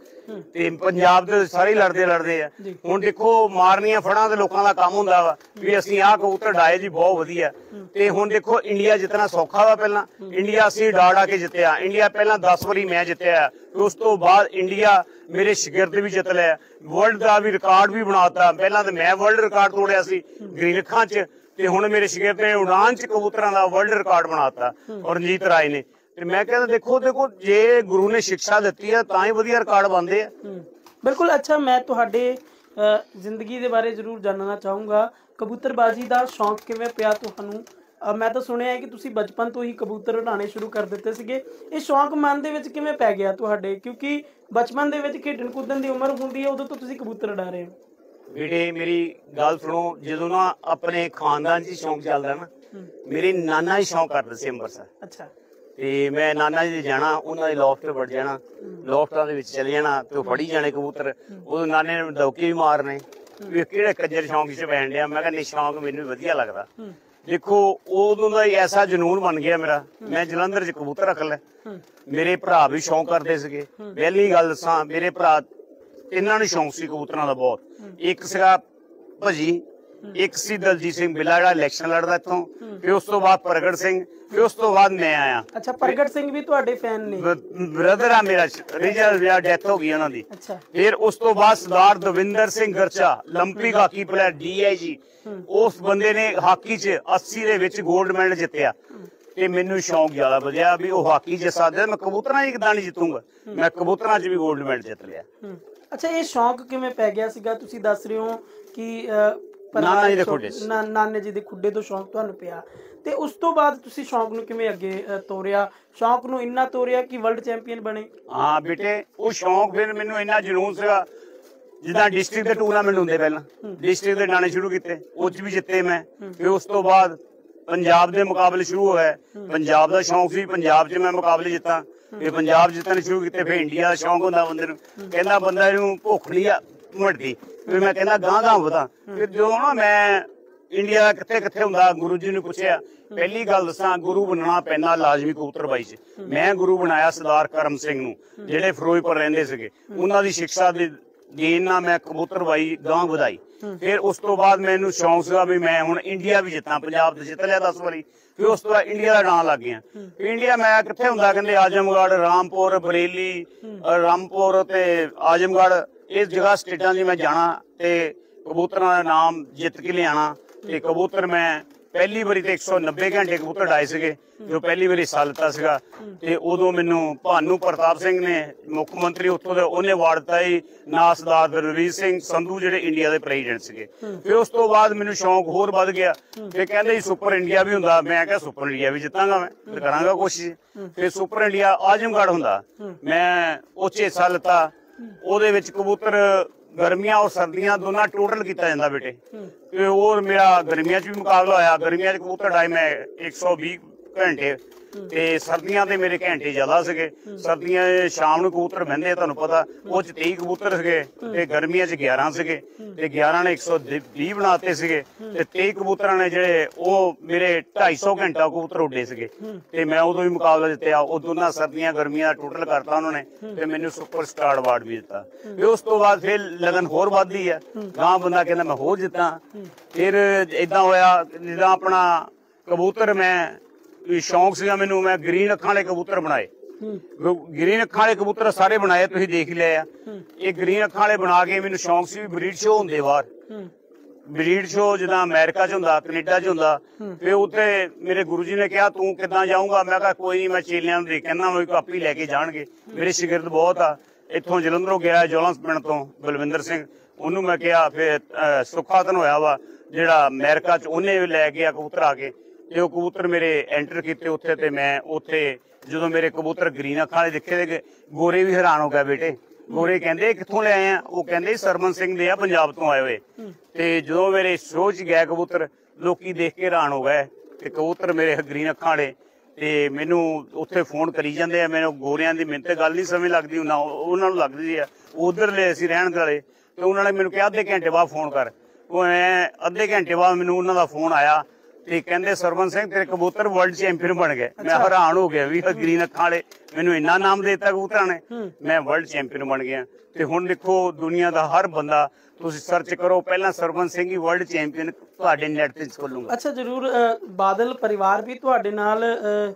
ਤੇ ਪੰਜਾਬ ਦੇ ਸਾਰੇ ਹੀ ਲੜਦੇ ਲੜਦੇ ਆ। ਹੁਣ ਦੇਖੋ ਮਾਰਨੀਆਂ ਫੜਾਂ ਤੇ ਲੋਕਾਂ ਦਾ ਕੰਮ ਹੁੰਦਾ ਵਾ ਵੀ ਅਸੀਂ ਆਹ ਕਬੂਤਰ ਡਾਏ ਜੀ ਬਹੁਤ ਵਧੀਆ। ਤੇ ਹੁਣ ਦੇਖੋ ਇੰਡੀਆ ਜਿੱਤਣਾ ਸੌਖਾ ਵਾ ਪਹਿਲਾਂ। ਇੰਡੀਆ ਅਸੀਂ ਡਾੜਾ ਕੇ ਜਿੱਤਿਆ। ਇੰਡੀਆ ਪਹਿਲਾਂ 10 ਵਾਰੀ ਮੈਂ ਜਿੱਤਿਆ। ਉਸ ਤੋਂ ਬਾਅਦ ਇੰਡੀਆ ਮੇਰੇ ਸ਼ਾਗਿਰਦ ਵੀ ਜਿੱਤ ਲਿਆ। ਵਰਲਡ ਦਾ ਵੀ ਰਿਕਾਰਡ ਵੀ ਬਣਾਤਾ। ਪਹਿਲਾਂ ਤੇ ਮੈਂ ਵਰਲਡ ਰਿਕਾਰਡ ਤੋੜਿਆ ਸੀ ਗ੍ਰੀਨਖਾਂ 'ਚ। ਤੇ ਹੁਣ ਮੇਰੇ ਸ਼ਾਗਿਰਦ ਨੇ ਉਡਾਨ 'ਚ ਕਬੂਤਰਾਂ ਦਾ ਵਰਲਡ ਰਿਕਾਰਡ ਬਣਾਤਾ। ਔਰ ਰਣਜੀਤ ਰਾਏ ਨੇ। ਤੇ ਮੈਂ ਕਹਿੰਦਾ ਦੇਖੋ ਦੇਖੋ ਜੇ ਗੁਰੂ ਨੇ ਸਿੱਖਿਆ ਦਿੱਤੀ ਹੈ ਤਾਂ ਹੀ ਵਧੀਆ ਰਿਕਾਰਡ ਬਣਦੇ ਆ। ਬਿਲਕੁਲ ਅੱਛਾ ਮੈਂ ਤੁਹਾਡੇ ਜ਼ਿੰਦਗੀ ਦੇ ਬਾਰੇ ਜ਼ਰੂਰ ਜਾਣਨਾ ਚਾਹੂੰਗਾ। ਕਬੂਤਰਬਾਜੀ ਦਾ ਸ਼ੌਂਕ ਕਿਵੇਂ ਪਿਆ ਤੁਹਾਨੂੰ? ਮੈਂ ਤਾਂ ਸੁਣਿਆ ਹੈ ਕਿ ਤੁਸੀਂ ਬਚਪਨ ਤੋਂ ਹੀ ਕਬੂਤਰ ਉਡਾਣੇ ਸ਼ੁਰੂ ਕਰ ਦਿੱਤੇ ਸੀਗੇ। ਇਹ ਸ਼ੌਂਕ ਮਨ ਦੇ ਵਿੱਚ ਕਿਵੇਂ ਪੈ ਗਿਆ ਤੁਹਾਡੇ? ਕਿਉਂਕਿ ਬਚਪਨ ਦੇ ਵਿੱਚ ਖੇਡਣ ਕੁੱਦਣ ਦੀ ਉਮਰ ਹੁੰਦੀ ਹੈ ਉਦੋਂ ਤੋਂ ਤੁਸੀਂ ਕਬੂਤਰ ਉਡਾ ਰਹੇ ਹੋ। ਬੇਟੇ ਮੇਰੀ ਗੱਲ ਸੁਣੋ ਜਦੋਂ ਨਾ ਆਪਣੇ ਖਾਨਦਾਨ 'ਚ ਸ਼ੌਂਕ ਚੱਲਦਾ ਨਾ ਮੇਰੇ ਨਾਨਾ ਹੀ ਸ਼ੌਂਕ ਕਰਦੇ ਸੀ ਅੰਮ੍ਰਿਤਸਰ। ਅੱਛਾ। ਤੇ ਮੈਂ ਨਾਨਾ ਜੀ ਦੇ ਜਾਣਾ ਉਹਨਾਂ ਦੇ ਲੋਫਟ ਵੜ ਜਾਣਾ। ਲੋਫਟਾਂ ਦੇ ਵਿੱਚ ਚਲੇ ਜਾਣਾ ਤੇ ਉਹ ਫੜੀ ਜਾਣੇ ਕਬੂਤਰ। ਉਹ ਨਾਨੇ ਨੇ ਦੌਕੇ ਵੀ ਮਾਰਨੇ। ਵੀ ਕਿਹੜੇ ਕੱਜਰ ਸ਼ੌਂਕ 'ਚ ਪੈਣ ਡਿਆ? ਮੈਂ ਕਿਹਾ ਨਹੀਂ ਸ਼ੌਂਕ ਮੈਨੂੰ ਵੀ ਵਧੀਆ ਲੱਗਦਾ। ਦੇਖੋ ਉਦੋਂ ਦਾ ਹੀ ਐਸਾ ਜਨੂਨ ਬਣ ਗਿਆ ਮੇਰਾ। ਮੈਂ ਜਲੰਧਰ 'ਚ ਕਬੂਤਰ ਰੱਖ ਲੈ ਮੇਰੇ ਭਰਾ ਵੀ ਸ਼ੌਂਕ ਕਰਦੇ ਸੀਗੇ। ਪਹਿਲੀ ਗੱਲ ਦੱਸਾਂ ਮੇਰੇ ਭਰਾ ਇਹਨਾਂ ਨੂੰ ਸ਼ੌਂਕ ਸੀ ਕਬੂਤਰਾਂ ਦਾ ਬਹੁਤ। ਇੱਕ ਸੀਗਾ ਭਜੀ ਇੱਕ ਸੀ ਦਲਜੀਤ ਸਿੰਘ ਬਿੱਲਾ ਇਲੈਕਸ਼ਨ ਲੜਦਾ ਇੱਥੋਂ ਫਿਰ ਉਸ ਤੋਂ ਬਾਅਦ ਪ੍ਰਗਟ ਸਿੰਘ ਫਿਰ ਉਸ ਤੋਂ ਬਾਅਦ ਮੈਂ ਆਇਆ। ਅੱਛਾ ਪ੍ਰਗਟ ਸਿੰਘ ਵੀ ਤੁਹਾਡੇ ਫੈਨ ਨੇ? ਬ੍ਰਦਰ ਆ ਮੇਰਾ ਰਿਜਲ ਵਿਆਹ ਡੈਥ ਹੋ ਗਈ ਉਹਨਾਂ ਦੀ। ਫਿਰ ਉਸ ਤੋਂ ਬਾਅਦ ਸਰਦਾਰ ਦਵਿੰਦਰ ਸਿੰਘ ਗਰਚਾ ਲੰਪੀ ਹਾਕੀ ਪਲੇਅਰ ਡੀਆਈਜੀ ਉਸ ਬੰਦੇ ਨੇ ਹਾਕੀ 'ਚ 80 ਦੇ ਵਿੱਚ 골ਡ ਮੈਡਲ ਜਿੱਤਿਆ। ਤੇ ਮੈਨੂੰ ਸ਼ੌਂਕ ਜ਼ਿਆਦਾ ਵਧਿਆ ਵੀ ਉਹ ਹਾਕੀ ਜੇ ਸਾਦੇ ਮੈਂ ਕਬੂਤਰਾਂ ਹੀ ਕਿਦਾਂ ਨਹੀਂ ਜਿੱਤੂਗਾ? ਮੈਂ ਕਬੂਤਰਾਂ 'ਚ ਵੀ 골ਡ ਮੈਡਲ ਜਿੱਤ ਲਿਆ। ਅੱਛਾ ਇਹ ਸ਼ੌਂਕ ਕਿਵੇਂ ਪੈ ਗਿਆ ਸੀਗਾ? ਤੁਸੀਂ ਦੱਸ ਰਹੇ ਹੋ ਕਿ ਨਾਨਾ ਜੀ ਦੇ ਖੁੱਡੇ 'ਚ। ਨਾ- ਨਾਨੇ ਜੀ ਦੇ ਖੁੱਡੇ ਤੋਂ ਸ਼ੌਂਕ ਤੁਹਾਨੂੰ ਪਿਆ। ਤੇ ਉਸ ਤੋਂ ਬਾਅਦ ਤੁਸੀਂ ਸ਼ੌਂਕ ਨੂੰ ਕਿਵੇਂ ਅੱਗੇ ਤੋਰਿਆ? ਸ਼ੌਂਕ ਨੂੰ ਇੰਨਾ ਤੋਰਿਆ ਕਿ ਵਰਲਡ ਚੈਂਪੀਅਨ ਬਣੇ? ਹਾਂ ਬੇਟੇ ਉਹ ਸ਼ੌਂਕ ਫਿਰ ਮੈਨੂੰ ਇੰਨਾ ਜਨੂਨ ਸੀਗਾ ਜਿੱਦਾਂ ਡਿਸਟ੍ਰਿਕਟ ਦੇ ਟੂਰਨਾਮੈਂਟ ਹੁੰਦੇ ਪਹਿਲਾਂ। ਡਿਸਟ੍ਰਿਕਟ ਦੇ ਡਾਣੇ ਸ਼ੁਰੂ ਕੀਤੇ ਉਹ 'ਚ ਵੀ ਜਿੱਤੇ ਮੈਂ। ਫਿਰ ਉਸ ਤੋਂ ਬਾਅਦ ਪੰਜਾਬ ਦੇ ਮੁਕਾਬਲੇ ਸ਼ੁਰੂ ਹੋਏ। ਪੰਜਾਬ ਦਾ ਸ਼ੌਂਕ ਸੀ ਪੰਜਾਬ 'ਚ ਮੈਂ ਮੁਕਾਬਲੇ ਜਿੱਤਾਂ। ਫਿਰ ਪੰਜਾਬ ਜਿੱਤਣ ਸ਼ੁਰੂ ਕੀਤੇ ਫਿਰ ਇੰਡੀਆ ਦਾ ਸ਼ੌਂਕ ਹੁੰਦਾ ਬੰਦੇ ਨੂੰ। ਕਹਿੰਦਾ ਬੰਦਾ ਇਹਨੂੰ ਭੁੱਖ ਨਹੀਂ ਆ ਮੜਦੀ ਫਿਰ ਮੈਂ ਕਹਿੰਦਾ ਗਾਂ ਗਾਂ ਵਧਾ ਫਿਰ ਜਦੋਂ ਨਾ ਮੈਂ ਇੰਡੀਆ ਕਿੱਥੇ ਕਿੱਥੇ ਹੁੰਦਾ, ਗੁਰੂ ਜੀ ਨੂੰ ਪੁੱਛਿਆ, ਪਹਿਲੀ ਗੱਲ ਦੱਸਾਂ, ਗੁਰੂ ਬਣਨਾ ਪੈਣਾ ਲਾਜ਼ਮੀ ਕਬੂਤਰਬਾਈ 'ਚ। ਮੈਂ ਗੁਰੂ ਬਣਾਇਆ ਸਰਦਾਰ ਕਰਮ ਸਿੰਘ ਨੂੰ, ਜਿਹੜੇ ਫਿਰੋਜ਼ਪੁਰ ਰਹਿੰਦੇ ਸੀਗੇ। ਉਹਨਾਂ ਦੀ ਸਿੱਖਿਆ ਦੇ ਦੇਣ ਨਾਲ ਮੈਂ ਕਬੂਤਰਬਾਈ ਗਾਂ ਵਧਾਈ। ਫਿਰ ਉਸ ਤੋਂ ਬਾਅਦ ਮੈਨੂੰ ਸ਼ੌਂਕ ਸੀਗਾ ਵੀ ਮੈਂ ਹੁਣ ਇੰਡੀਆ ਵੀ ਜਿੱਤਾਂ, ਪੰਜਾਬ ਤੇ ਜਿੱਤ ਲਿਆ 10 ਵਾਰੀ। ਫਿਰ ਉਸ ਤੋਂ ਬਾਅਦ ਇੰਡੀਆ ਦਾ ਨਾਂ ਲੱਗ ਗਿਆ। ਇੰਡੀਆ ਮੈਂ ਕਿੱਥੇ ਹੁੰਦਾ, ਕਹਿੰਦੇ ਆਜਮਗੜ ਰਾਮਪੁਰ, ਬਰੇਲੀ ਰਾਮਪੁਰ ਤੇ ਆਜ਼ਮਗੜ ਇਸ ਜਗ੍ਹਾ ਸਟੇਟਾਂ ਚ ਮੈਂ ਜਾਣਾ ਤੇ ਕਬੂਤਰਾਂ ਦਾ ਨਾਮ ਜਿੱਤ ਕੇ ਲਿਆਣਾ ਤੇ ਕਬੂਤਰ ਮੈਂ ਪਹਿਲੀ ਵਾਰੀ ਤੇ 190 ਘੰਟੇ ਕਬੂਤਰ ਡਾਏ ਸੀਗੇ, ਜੋ ਪਹਿਲੀ ਵਾਰੀ ਹਿੱਸਾ ਲਿੱਤਾ ਸੀਗਾ। ਤੇ ਉਦੋਂ ਮੈਨੂੰ ਭਾਨੂ ਪ੍ਰਤਾਪ ਸਿੰਘ ਨੇ ਮੁੱਖ ਮੰਤਰੀ ਉੱਥੋਂ ਦੇ ਉਹਨੇ ਅਵਾਰਡ ਦਿੱਤਾ ਸੀ ਨਾਸਦਾਰ ਦਰਵੀਰ ਸਿੰਘ ਸੰਧੂ, ਜਿਹੜੇ ਇੰਡੀਆ ਦੇ ਪ੍ਰੈਜ਼ੀਡੈਂਟ ਸੀਗੇ। ਫਿਰ ਉਸ ਤੋਂ ਬਾਅਦ ਮੈਨੂੰ ਸ਼ੌਂਕ ਹੋਰ ਵੱਧ ਗਿਆ। ਫਿਰ ਕਹਿੰਦੇ ਸੀ ਸੁਪਰ ਇੰਡੀਆ ਵੀ ਹੁੰਦਾ। ਮੈਂ ਕਿਹਾ ਸੁਪਰ ਇੰਡੀਆ ਵੀ ਜਿੱਤਾਂਗਾ ਮੈਂ, ਫਿਰ ਕਰਾਂਗਾ ਕੋਸ਼ਿਸ਼। ਫਿਰ ਸੁਪਰ ਇੰਡੀਆ ਆਜਮਗੜ੍ਹ ਹੁੰਦਾ। ਮੈਂ ਉੱਚੇ ਹਿੱਸਾ ਲਿੱਤਾ। ਉਹਦੇ ਵਿੱਚ ਕਬੂਤਰ ਗਰਮੀਆਂ ਔਰ ਸਰਦੀਆਂ ਦੋਨਾਂ ਟੋਟਲ ਕੀਤਾ ਜਾਂਦਾ ਬੇਟੇ। ਤੇ ਉਹ ਮੇਰਾ ਗਰਮੀਆਂ 'ਚ ਵੀ ਮੁਕਾਬਲਾ ਹੋਇਆ। ਗਰਮੀਆਂ 'ਚ ਕਬੂਤਰ ਡਾਈ ਮੈਂ 120 ਘੰਟੇ ਤੇ ਸਰਦੀਆਂ ਦੇ ਮੇਰੇ ਘੰਟੇ ਜ਼ਿਆਦਾ ਸੀਗੇ। ਸਰਦੀਆਂ ਸ਼ਾਮ ਨੂੰ ਕਬੂਤਰ ਬਹਿੰਦੇ ਤੁਹਾਨੂੰ ਪਤਾ, ਉਹ ਚ 23 ਕਬੂਤਰ ਸੀਗੇ ਤੇ ਗਰਮੀਆਂ ਚ 11 ਸੀਗੇ ਤੇ 11 ਨੇ 120 ਬਣਾਤੇ ਸੀਗੇ ਤੇ 23 ਕਬੂਤਰਾਂ ਨੇ ਜਿਹੜੇ ਉਹ ਮੇਰੇ 250 ਘੰਟਾ ਕਬੂਤਰ ਉੱਡੇ ਸੀਗੇ। ਤੇ ਮੈਂ ਉਦੋਂ ਵੀ ਮੁਕਾਬਲਾ ਜਿੱਤਿਆ, ਉਹ ਦੋਨਾਂ ਸਰਦੀਆਂ ਗਰਮੀਆਂ ਦਾ ਟੋਟਲ ਕਰਤਾ ਉਹਨਾਂ ਨੇ ਤੇ ਮੈਨੂੰ ਸੁਪਰ ਸਟਾਰ ਅਵਾਰਡ ਵੀ ਦਿੱਤਾ। ਤੇ ਉਸ ਤੋਂ ਬਾਅਦ ਫਿਰ ਲਗਨ ਹੋਰ ਵੱਧਦੀ ਆ। ਗਾਂ ਬੰਦਾ ਕਹਿੰਦਾ, ਮੈਂ ਹੋਰ ਜਿੱਤਾਂ। ਫਿਰ ਇਦਾਂ ਹੋਇਆ, ਜਿੱਦਾਂ ਆਪਣਾ ਕਬੂਤਰ ਮੈਂ ਸ਼ੌਂਕ ਸੀਗਾ ਮੈਨੂੰ ਮੈਂ ਗ੍ਰੀਨ ਅੱਖਾਂ ਵਾਲੇ ਕਬੂਤਰ ਬਣਾਏ। ਗ੍ਰੀਨ ਅੱਖਾਂ ਵਾਲੇ ਕਬੂਤਰ ਸਾਰੇ ਬਣਾਏ ਤੁਸੀਂ ਦੇਖ ਲਏ ਆ ਇਹ ਗ੍ਰੀਨ ਅੱਖਾਂ ਵਾਲੇ ਬਣਾ ਕੇ ਮੈਨੂੰ ਸ਼ੌਂਕ ਸੀ ਵੀ ਬਰੀਡ ਸ਼ੋ ਹੁੰਦੇ ਬਾਹਰ। ਬਰੀਡ ਸ਼ੋ ਜਿੱਦਾਂ ਅਮਰੀਕਾ 'ਚ ਹੁੰਦਾ ਕੈਨੇਡਾ 'ਚ ਹੁੰਦਾ ਤੇ ਉੱਥੇ ਮੇਰੇ ਗੁਰੂ ਜੀ ਨੇ ਕਿਹਾ ਤੂੰ ਕਿੱਦਾਂ ਜਾਊਂਗਾ? ਮੈਂ ਕਿਹਾ ਕੋਈ ਨਹੀਂ ਮੈਂ ਚੇਲਿਆਂ ਨੂੰ ਦੇਖ ਕਹਿੰਦਾ ਮੈਂ ਕਾਪੀ ਲੈ ਕੇ ਜਾਣਗੇ। ਮੇਰੇ ਸ਼ਾਗਿਰਦ ਬਹੁਤ ਆ। ਇੱਥੋਂ ਜਲੰਧਰੋਂ ਗਿਆ ਜੋਲੰਸ ਪਿੰਡ ਤੋਂ ਬਲਵਿੰਦਰ ਸਿੰਘ। ਉਹਨੂੰ ਮੈਂ ਕਿਹਾ ਫਿਰ ਅਹ, ਸੁਖਾਤਨ ਹੋਇਆ ਵਾ ਜਿਹੜਾ ਅਮਰੀਕਾ 'ਚ ਉਹਨੇ ਲੈ ਗਿਆ ਕਬੂਤਰ ਆ ਕੇ। ਤੇ ਉਹ ਕਬੂਤਰ ਮੇਰੇ ਐਂਟਰ ਕੀਤੇ ਉੱਥੇ ਤੇ ਮੈਂ ਉੱਥੇ ਜਦੋਂ ਮੇਰੇ ਕਬੂਤਰ ਗ੍ਰੀਨ ਅੱਖਾਂ ਵਾਲੇ ਦਿਖੇ ਤੇ ਗੋਰੇ ਵੀ ਹੈਰਾਨ ਹੋ ਗਏ ਬੇਟੇ। ਗੋਰੇ ਕਹਿੰਦੇ ਕਿੱਥੋਂ ਲੈ ਆਏ ਆ? ਉਹ ਕਹਿੰਦੇ ਸਰਮਨ ਸਿੰਘ ਦੇ ਆ ਪੰਜਾਬ ਤੋਂ ਆਏ ਹੋਏ। ਤੇ ਜਦੋਂ ਮੇਰੇ ਸ਼ੋਅ 'ਚ ਗਏ ਕਬੂਤਰ ਲੋਕੀ ਦੇਖ ਕੇ ਹੈਰਾਨ ਹੋ ਗਏ ਤੇ ਕਬੂਤਰ ਮੇਰੇ ਗ੍ਰੀਨ ਅੱਖਾਂ ਵਾਲੇ ਤੇ ਮੈਨੂੰ ਉੱਥੇ ਫੋਨ ਕਰੀ ਜਾਂਦੇ ਆ। ਮੈਨੂੰ ਗੋਰਿਆਂ ਦੀ ਮੈਨੂੰ ਤੇ ਗੱਲ ਨਹੀਂ ਸਮਝ ਲੱਗਦੀ ਉਹਨਾਂ ਨੂੰ ਲੱਗਦੀ ਆ। ਉਧਰਲੇ ਅਸੀਂ ਰਹਿਣ ਵਾਲੇ ਤੇ ਉਹਨਾਂ ਨੇ ਮੈਨੂੰ ਕਿਹਾ ਅੱਧੇ ਘੰਟੇ ਬਾਅਦ ਫੋਨ ਕਰ। ਉਹ ਐਂ ਅੱਧੇ ਘੰਟੇ ਬਾਅਦ ਮੈਨੂੰ ਉਹਨਾਂ ਦਾ ਫੋਨ ਆਇਆ ਤੇ ਕਹਿੰਦੇ ਸਰਵਨ ਸਿੰਘ ਤੇਰੇ ਕਬੂਤਰ ਵਰਲਡ ਚੈਂਪੀਅਨ ਬਣ ਗਏ। ਮੈਂ ਹੈਰਾਨ ਹੋ ਗਿਆ ਵੀ ਗ੍ਰੀਨ ਅੱਖਾਂ ਵਾਲੇ ਮੈਨੂੰ ਇੰਨਾ ਨਾਮ ਦੇਤਾ ਕਬੂਤਰਾਂ ਨੇ। ਮੈਂ ਵਰਲਡ ਚੈਂਪੀਅਨ ਬਣ ਗਿਆ। ਤੇ ਹੁਣ ਦੇਖੋ ਦੁਨੀਆ ਦਾ ਹਰ ਬੰਦਾ ਤੁਸੀਂ ਸਰਚ ਕਰੋ ਪਹਿਲਾਂ ਸਰਵਨ ਸਿੰਘ ਹੀ ਵਰਲਡ ਚੈਂਪੀਅਨ ਤੁਹਾਡੇ ਨੈਟ ਤੇ ਖੋਲੂੰਗਾ। ਅੱਛਾ ਜਰੂਰ ਬਾਦਲ ਪਰਿਵਾਰ ਵੀ ਤੁਹਾਡੇ ਨਾਲ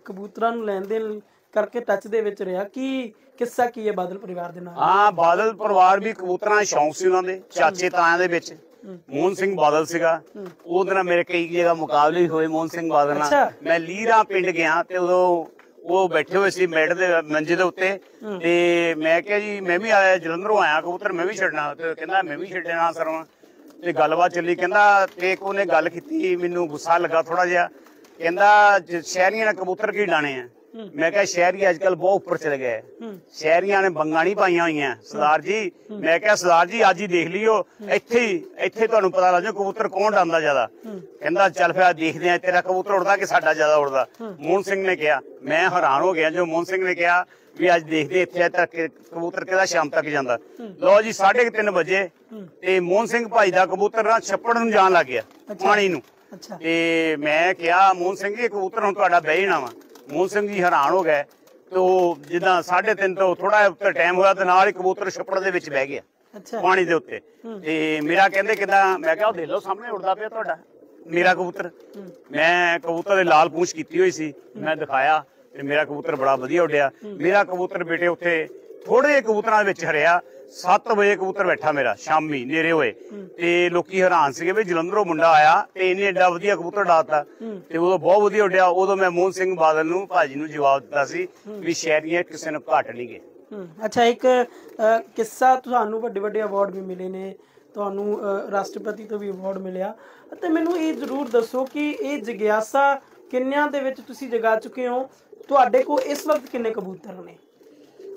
ਕਬੂਤਰਾਂ ਨੂੰ ਲੈਣ ਦੇਣ ਕਰਕੇ ਟੱਚ ਦੇ ਵਿੱਚ ਰਿਹਾ। ਕੀ ਕਿੱਸਾ ਕੀ ਹੈ ਬਾਦਲ ਪਰਿਵਾਰ ਦੇ ਨਾਲ? ਹਾਂ ਬਾਦਲ ਪਰਿਵਾਰ ਵੀ ਕਬੂਤਰਾਂ ਦਾ ਸ਼ੌਂਕ ਸੀ ਉਹਨਾਂ ਦੇ ਚਾਚੇ ਤਾਇਆਂ ਦੇ ਵਿੱਚ। ਮੋਹਨ ਸਿੰਘ ਬਾਦਲ ਸੀਗਾ। ਉਹਦੇ ਨਾਲ ਮੇਰੇ ਕਈ ਜਗ੍ਹਾ ਮੁਕਾਬਲੇ ਹੋਏ ਮੋਹਨ ਸਿੰਘ ਬਾਦਲ ਨਾਲ। ਮੈਂ ਲੀਰਾ ਪਿੰਡ ਗਿਆ ਤੇ ਉਦੋਂ ਉਹ ਬੈਠੇ ਹੋਏ ਸੀ ਮੈਟ ਦੇ ਮੰਜੇ ਦੇ ਉੱਤੇ। ਤੇ ਮੈਂ ਕਿਹਾ ਜੀ ਮੈਂ ਵੀ ਆਇਆ ਜਲੰਧਰੋਂ ਆਇਆ ਕਬੂਤਰ ਮੈਂ ਵੀ ਛੱਡਣਾ। ਤੇ ਕਹਿੰਦਾ ਮੈਂ ਵੀ ਛੱਡਣਾ ਸਰਵਾ ਤੇ ਗੱਲਬਾਤ ਚੱਲੀ। ਕਹਿੰਦਾ ਤੇ ਉਹਨੇ ਗੱਲ ਕੀਤੀ ਮੈਨੂੰ ਗੁੱਸਾ ਲੱਗਾ ਥੋੜਾ ਜਿਹਾ। ਕਹਿੰਦਾ ਸ਼ਹਿਰੀਆਂ ਕਬੂਤਰ ਕੀ ਡਾਣੇ ਆ? ਮੈਂ ਕਿਹਾ ਸ਼ਹਿਰੀ ਅੱਜ ਕੱਲ ਬਹੁਤ ਉੱਪਰ ਚਲੇ ਗਏ। ਸ਼ਹਿਰੀਆਂ ਨੇ ਬੰਗਾਂ ਨਹੀਂ ਪਾਈਆਂ ਹੋਈਆਂ। ਸਰਦਾਰ ਜੀ ਮੈਂ ਕਿਹਾ ਸਰਦਾਰ ਜੀ ਅੱਜ ਹੀ ਦੇਖ ਲਿਓ। ਇੱਥੇ ਹੀ ਇੱਥੇ ਤੁਹਾਨੂੰ ਪਤਾ ਲੱਗ ਜਾਊ ਕਬੂਤਰ ਕੌਣ ਡਾਂਦਾ ਜ਼ਿਆਦਾ। ਕਹਿੰਦਾ ਚੱਲ ਫਿਰ ਦੇਖਦੇ ਆ ਤੇਰਾ ਕਬੂਤਰ ਉੜਦਾ ਕਿ ਸਾਡਾ ਜ਼ਿਆਦਾ ਉੜਦਾ ਮੋਹਨ ਸਿੰਘ ਨੇ ਕਿਹਾ ਮੈਂ ਹੈਰਾਨ ਹੋ ਗਿਆ ਜੋ ਮੋਹਨ ਸਿੰਘ ਨੇ ਕਿਹਾ ਵੀ ਅੱਜ ਦੇਖਦੇ ਇੱਥੇ ਤੱਕ ਕਬੂਤਰ ਕਿਹਦਾ ਸ਼ਾਮ ਤੱਕ ਜਾਂਦਾ। ਲਓ ਜੀ 3:30 ਵਜੇ ਤੇ ਮੋਹਨ ਸਿੰਘ ਭਾਈ ਦਾ ਕਬੂਤਰ ਨਾ ਛੱਪੜ ਨੂੰ ਜਾਣ ਲੱਗ ਗਿਆ ਪਾਣੀ ਨੂੰ। ਅੱਛਾ। ਤੇ ਮੈਂ ਕਿਹਾ ਮੋਹਨ ਸਿੰਘ ਜੀ ਇਹ ਕਬੂਤਰ ਹੁਣ ਤੁਹਾਡਾ ਬਹਿ ਜਾਣਾ ਵਾ। ਮੋਹਨ ਸਿੰਘ ਜੀ ਹੈਰਾਨ ਹੋ ਗਏ ਤੇ ਉਹ ਜਿੱਦਾਂ 3:30 ਤੋਂ ਥੋੜਾ ਉੱਤੇ ਟਾਈਮ ਹੋਇਆ ਤੇ ਨਾਲ ਹੀ ਕਬੂਤਰ ਛੱਪੜ ਦੇ ਵਿੱਚ ਬਹਿ ਗਿਆ ਪਾਣੀ ਦੇ ਉੱਤੇ। ਤੇ ਮੇਰਾ ਕਹਿੰਦੇ ਕਿਦਾਂ ਮੈਂ ਕਿਹਾ ਉਹ ਦੇਖ ਲਓ ਸਾਹਮਣੇ ਉੜਦਾ ਪਿਆ ਤੁਹਾਡਾ ਮੇਰਾ ਕਬੂਤਰ। ਮੈਂ ਕਬੂਤਰ ਦੇ ਲਾਲ ਪੂੰਛ ਕੀਤੀ ਹੋਈ ਸੀ ਮੈਂ ਦਿਖਾਇਆ ਤੇ ਮੇਰਾ ਕਬੂਤਰ ਬੜਾ ਵਧੀਆ ਉੱਡਿਆ। ਮੇਰਾ ਕਬੂਤਰ ਬੇਟੇ ਉੱਥੇ ਥੋੜੇ ਕਬੂਤਰਾਂ ਵਿੱਚ ਹਰਿਆ। 7 ਵਜੇ ਕਬੂਤਰ ਬੈਠਾ ਮੇਰਾ, ਸ਼ਾਮੀ, ਨੇਰੇ ਹੋਏ। ਤੇ ਲੋਕੀ ਹੈਰਾਨ ਸੀਗੇ ਵੀ ਜਲੰਧਰੋਂ ਮੁੰਡਾ ਆਇਆ ਤੇ ਇਹਨੇ ਏਡਾ ਵਧੀਆ ਕਬੂਤਰ ਡਾਤਾ। ਤੇ ਉਦੋਂ ਬਹੁਤ ਵਧੀਆ ਉੱਡਿਆ। ਉਦੋਂ ਮੈਂ ਮੋਹਨ ਸਿੰਘ ਬਾਦਲ ਨੂੰ, ਭਾਜੀ ਨੂੰ ਜਵਾਬ ਦਿੱਤਾ ਸੀ ਵੀ ਸ਼ਹਿਰੀਆਂ ਕਿਸੇ ਨੂੰ ਘੱਟ ਨਹੀਂ ਗਏ। ਅੱਛਾ, ਇੱਕ ਕਿੱਸਾ ਤੁਹਾਨੂੰ ਵੱਡੇ ਵੱਡੇ ਅਵਾਰਡ ਵੀ ਮਿਲੇ ਨੇ। ਤੁਹਾਨੂੰ ਰਾਸ਼ਟਰਪਤੀ ਤੋਂ ਵੀ ਅਵਾਰਡ ਮਿਲਿਆ। ਅਤੇ ਮੈਨੂੰ ਇਹ ਜ਼ਰੂਰ ਦੱਸੋ ਕਿ ਇਹ ਜਿਗਿਆਸਾ ਕਿੰਨਿਆਂ ਦੇ ਵਿੱਚ ਤੁਸੀਂ ਜਗਾ ਚੁੱਕੇ ਹੋ? ਤੁਹਾਡੇ ਕੋਲ ਇਸ ਵਕਤ ਕਿੰਨੇ ਕਬੂਤਰ ਨੇ?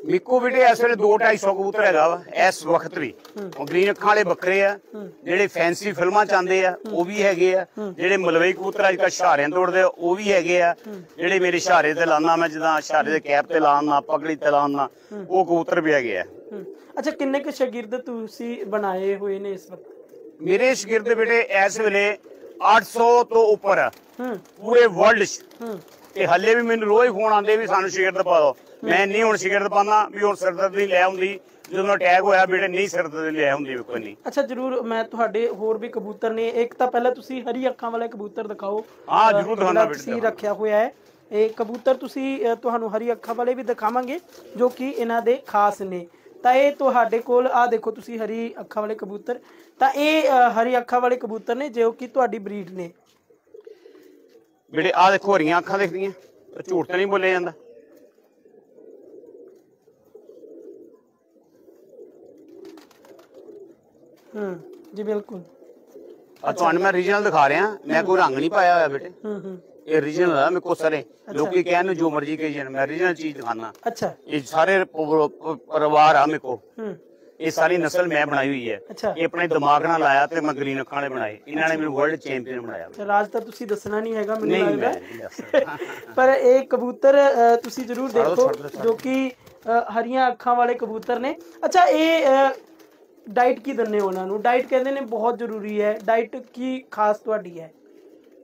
ਮਿੱਕੋ ਬੇਟੇ ਇਸ ਵੇਲੇ 2 250 ਕਬੂਤਰ ਹੈਗਾ ਵਾ ਇਸ ਵਕਤ ਵੀ। ਉਹ ਗ੍ਰੀਨ ਅੱਖਾਂ ਵਾਲੇ ਬੱਕਰੇ ਆ ਜਿਹੜੇ ਫੈਂਸੀ ਫਿਲਮਾਂ ਚ ਆਉਂਦੇ ਆ ਉਹ ਵੀ ਹੈਗੇ ਆ। ਜਿਹੜੇ ਮਲਵਈ ਕਬੂਤਰ ਅੱਜ ਕੱਲ੍ਹ ਸ਼ਹਾਰਿਆਂ ਤੋੜਦੇ ਆ ਉਹ ਵੀ ਹੈਗੇ ਆ। ਜਿਹੜੇ ਮੇਰੇ ਸ਼ਹਾਰੇ ਤੇ ਲਾਨਾ ਮੈਂ ਜਿੱਦਾਂ ਸ਼ਹਾਰੇ ਦੇ ਕੈਪ ਤੇ ਲਾਨਾ ਪਗੜੀ ਤੇ ਲਾਨਾ ਉਹ ਕਬੂਤਰ ਵੀ ਹੈਗੇ ਆ। ਅੱਛਾ ਕਿੰਨੇ ਕੁ ਸ਼ਾਗਿਰਦ ਤੁਸੀਂ ਬਣਾਏ ਹੋਏ ਨੇ ਇਸ ਵਕਤ? ਮੇਰੇ ਸ਼ਾਗਿਰਦ ਬੇਟੇ ਇਸ ਵੇਲੇ 800 ਤੋਂ ਉੱਪਰ ਪੂਰੇ ਵਰਲਡ ਤੇ ਹੱਲੇ ਵੀ ਮੈਨੂੰ ਰੋਜ਼ ਫੋਨ ਆਉਂਦੇ ਵੀ ਸਾਨੂੰ ਸ਼ਾਗਿਰਦ ਪਾ ਦਿਓ। ਮੈਂ ਨਹੀਂ ਹੁਣ ਸ਼ਾਗਿਰਦ ਪਾਣਾ ਵੀ ਹੁਣ ਸਿਰਦਰਦੀ ਲੈ ਆਉਂਦੀ। ਜਦੋਂ ਅਟੈਕ ਹੋਇਆ ਬੇਟੇ ਨਹੀਂ ਸਿਰਦਰਦੀ ਲੈ ਆਉਂਦੀ ਵੀ ਕੋਈ ਨਹੀਂ ਅੱਛਾ ਜਰੂਰ ਮੈਂ ਤੁਹਾਡੇ ਹੋਰ ਵੀ ਕਬੂਤਰ ਨੇ। ਇੱਕ ਤਾਂ ਪਹਿਲਾਂ ਤੁਸੀਂ ਹਰੀ ਅੱਖਾਂ ਵਾਲੇ ਕਬੂਤਰ ਦਿਖਾਓ। ਹਾਂ, ਜ਼ਰੂਰ ਜਿਹੜਾ ਬੇਟਾ। ਤੁਸੀਂ ਰੱਖਿਆ ਹੋਇਆ ਹੈ। ਇਹ ਕਬੂਤਰ ਤੁਸੀਂ ਤੁਹਾਨੂੰ ਹਰੀ ਅੱਖਾਂ ਵਾਲੇ ਵੀ ਦਿਖਾਵਾਂਗੇ ਜੋ ਕਿ ਇਹਨਾਂ ਦੇ ਖਾਸ ਨੇ। ਤਾਂ ਇਹ ਤੁਹਾਡੇ ਕੋਲ ਆ ਦੇਖੋ ਤੁਸੀਂ ਹਰੀ ਅੱਖਾਂ ਵਾਲੇ ਕਬੂਤਰ। ਤਾਂ ਇਹ ਹਰੀ ਅੱਖਾਂ ਵਾਲੇ ਕਬੂਤਰ ਨੇ ਜੋ ਕਿ ਤੁਹਾਡੀ ਬਰੀਡ ਨੇ। ਬੇਟੇ ਆ ਦੇਖੋ ਹਰੀਆਂ ਅੱਖਾਂ ਦਿਖਦੀਆਂ। ਝੂਠ ਤਾਂ ਨਹੀਂ ਬੋਲਿਆ ਜਾਂਦਾ। ਹੂੰ ਜੀ ਬਿਲਕੁਲ। ਆ ਤੁਹਾਨੂੰ ਮੈਂ ਰੀਜਨਲ ਦਿਖਾ ਰਿਹਾ ਮੈਂ ਕੋਈ ਰੰਗ ਨਹੀਂ ਪਾਇਆ ਹੋਇਆ ਬੇਟੇ। ਹੂੰ ਹੂੰ। ਇਹ ਰੀਜਨਲ ਆ ਮੇਰੇ ਕੋ ਸਾਰੇ। ਲੋਕੀ ਕਹਿਣ ਨੂੰ ਜੋ ਮਰਜ਼ੀ ਕਹੀ ਜਾਣ ਮੈਂ ਰੀਜਨਲ ਚੀਜ਼ ਦਿਖਾਣਾ ਅੱਛਾ। ਇਹ ਸਾਰੇ ਪਰਿਵਾਰ ਆ ਮੇਰੇ ਕੋ ਹੂੰ। ਇਹ ਸਾਰੀ ਨਸਲ ਮੈਂ ਬਣਾਈ ਹੋਈ ਹੈ। ਇਹ ਆਪਣੇ ਦਿਮਾਗ ਨਾਲ ਲਾਇਆ ਤੇ ਮੈਂ ਗ੍ਰੀਨ ਅੱਖਾਂ ਵਾਲੇ ਬਣਾਏ। ਇਹਨਾਂ ਨੇ ਮੈਨੂੰ ਵਰਲਡ ਚੈਂਪੀਅਨ ਬਣਾਇਆ। ਅੱਛਾ, ਰਾਜ ਤਾਂ ਤੁਸੀਂ ਦੱਸਣਾ ਨਹੀਂ ਹੈਗਾ ਮੈਨੂੰ ਨਹੀਂ ਲੱਗਦਾ। ਪਰ ਇਹ ਕਬੂਤਰ ਤੁਸੀਂ ਜ਼ਰੂਰ ਦੇਖੋ ਜੋ ਕਿ ਹਰੀਆਂ ਅੱਖਾਂ ਵਾਲੇ ਕਬੂਤਰ ਨੇ। ਅੱਛਾ ਇਹ ਡਾਈਟ ਕੀ ਹੋ ਉਹਨਾਂ ਨੂੰ? ਡਾਈਟ ਕਹਿੰਦੇ ਨੇ ਬਹੁਤ ਜ਼ਰੂਰੀ ਹੈ। ਡਾਈਟ ਕੀ ਖਾਸ ਤੁਹਾਡੀ ਹੈ?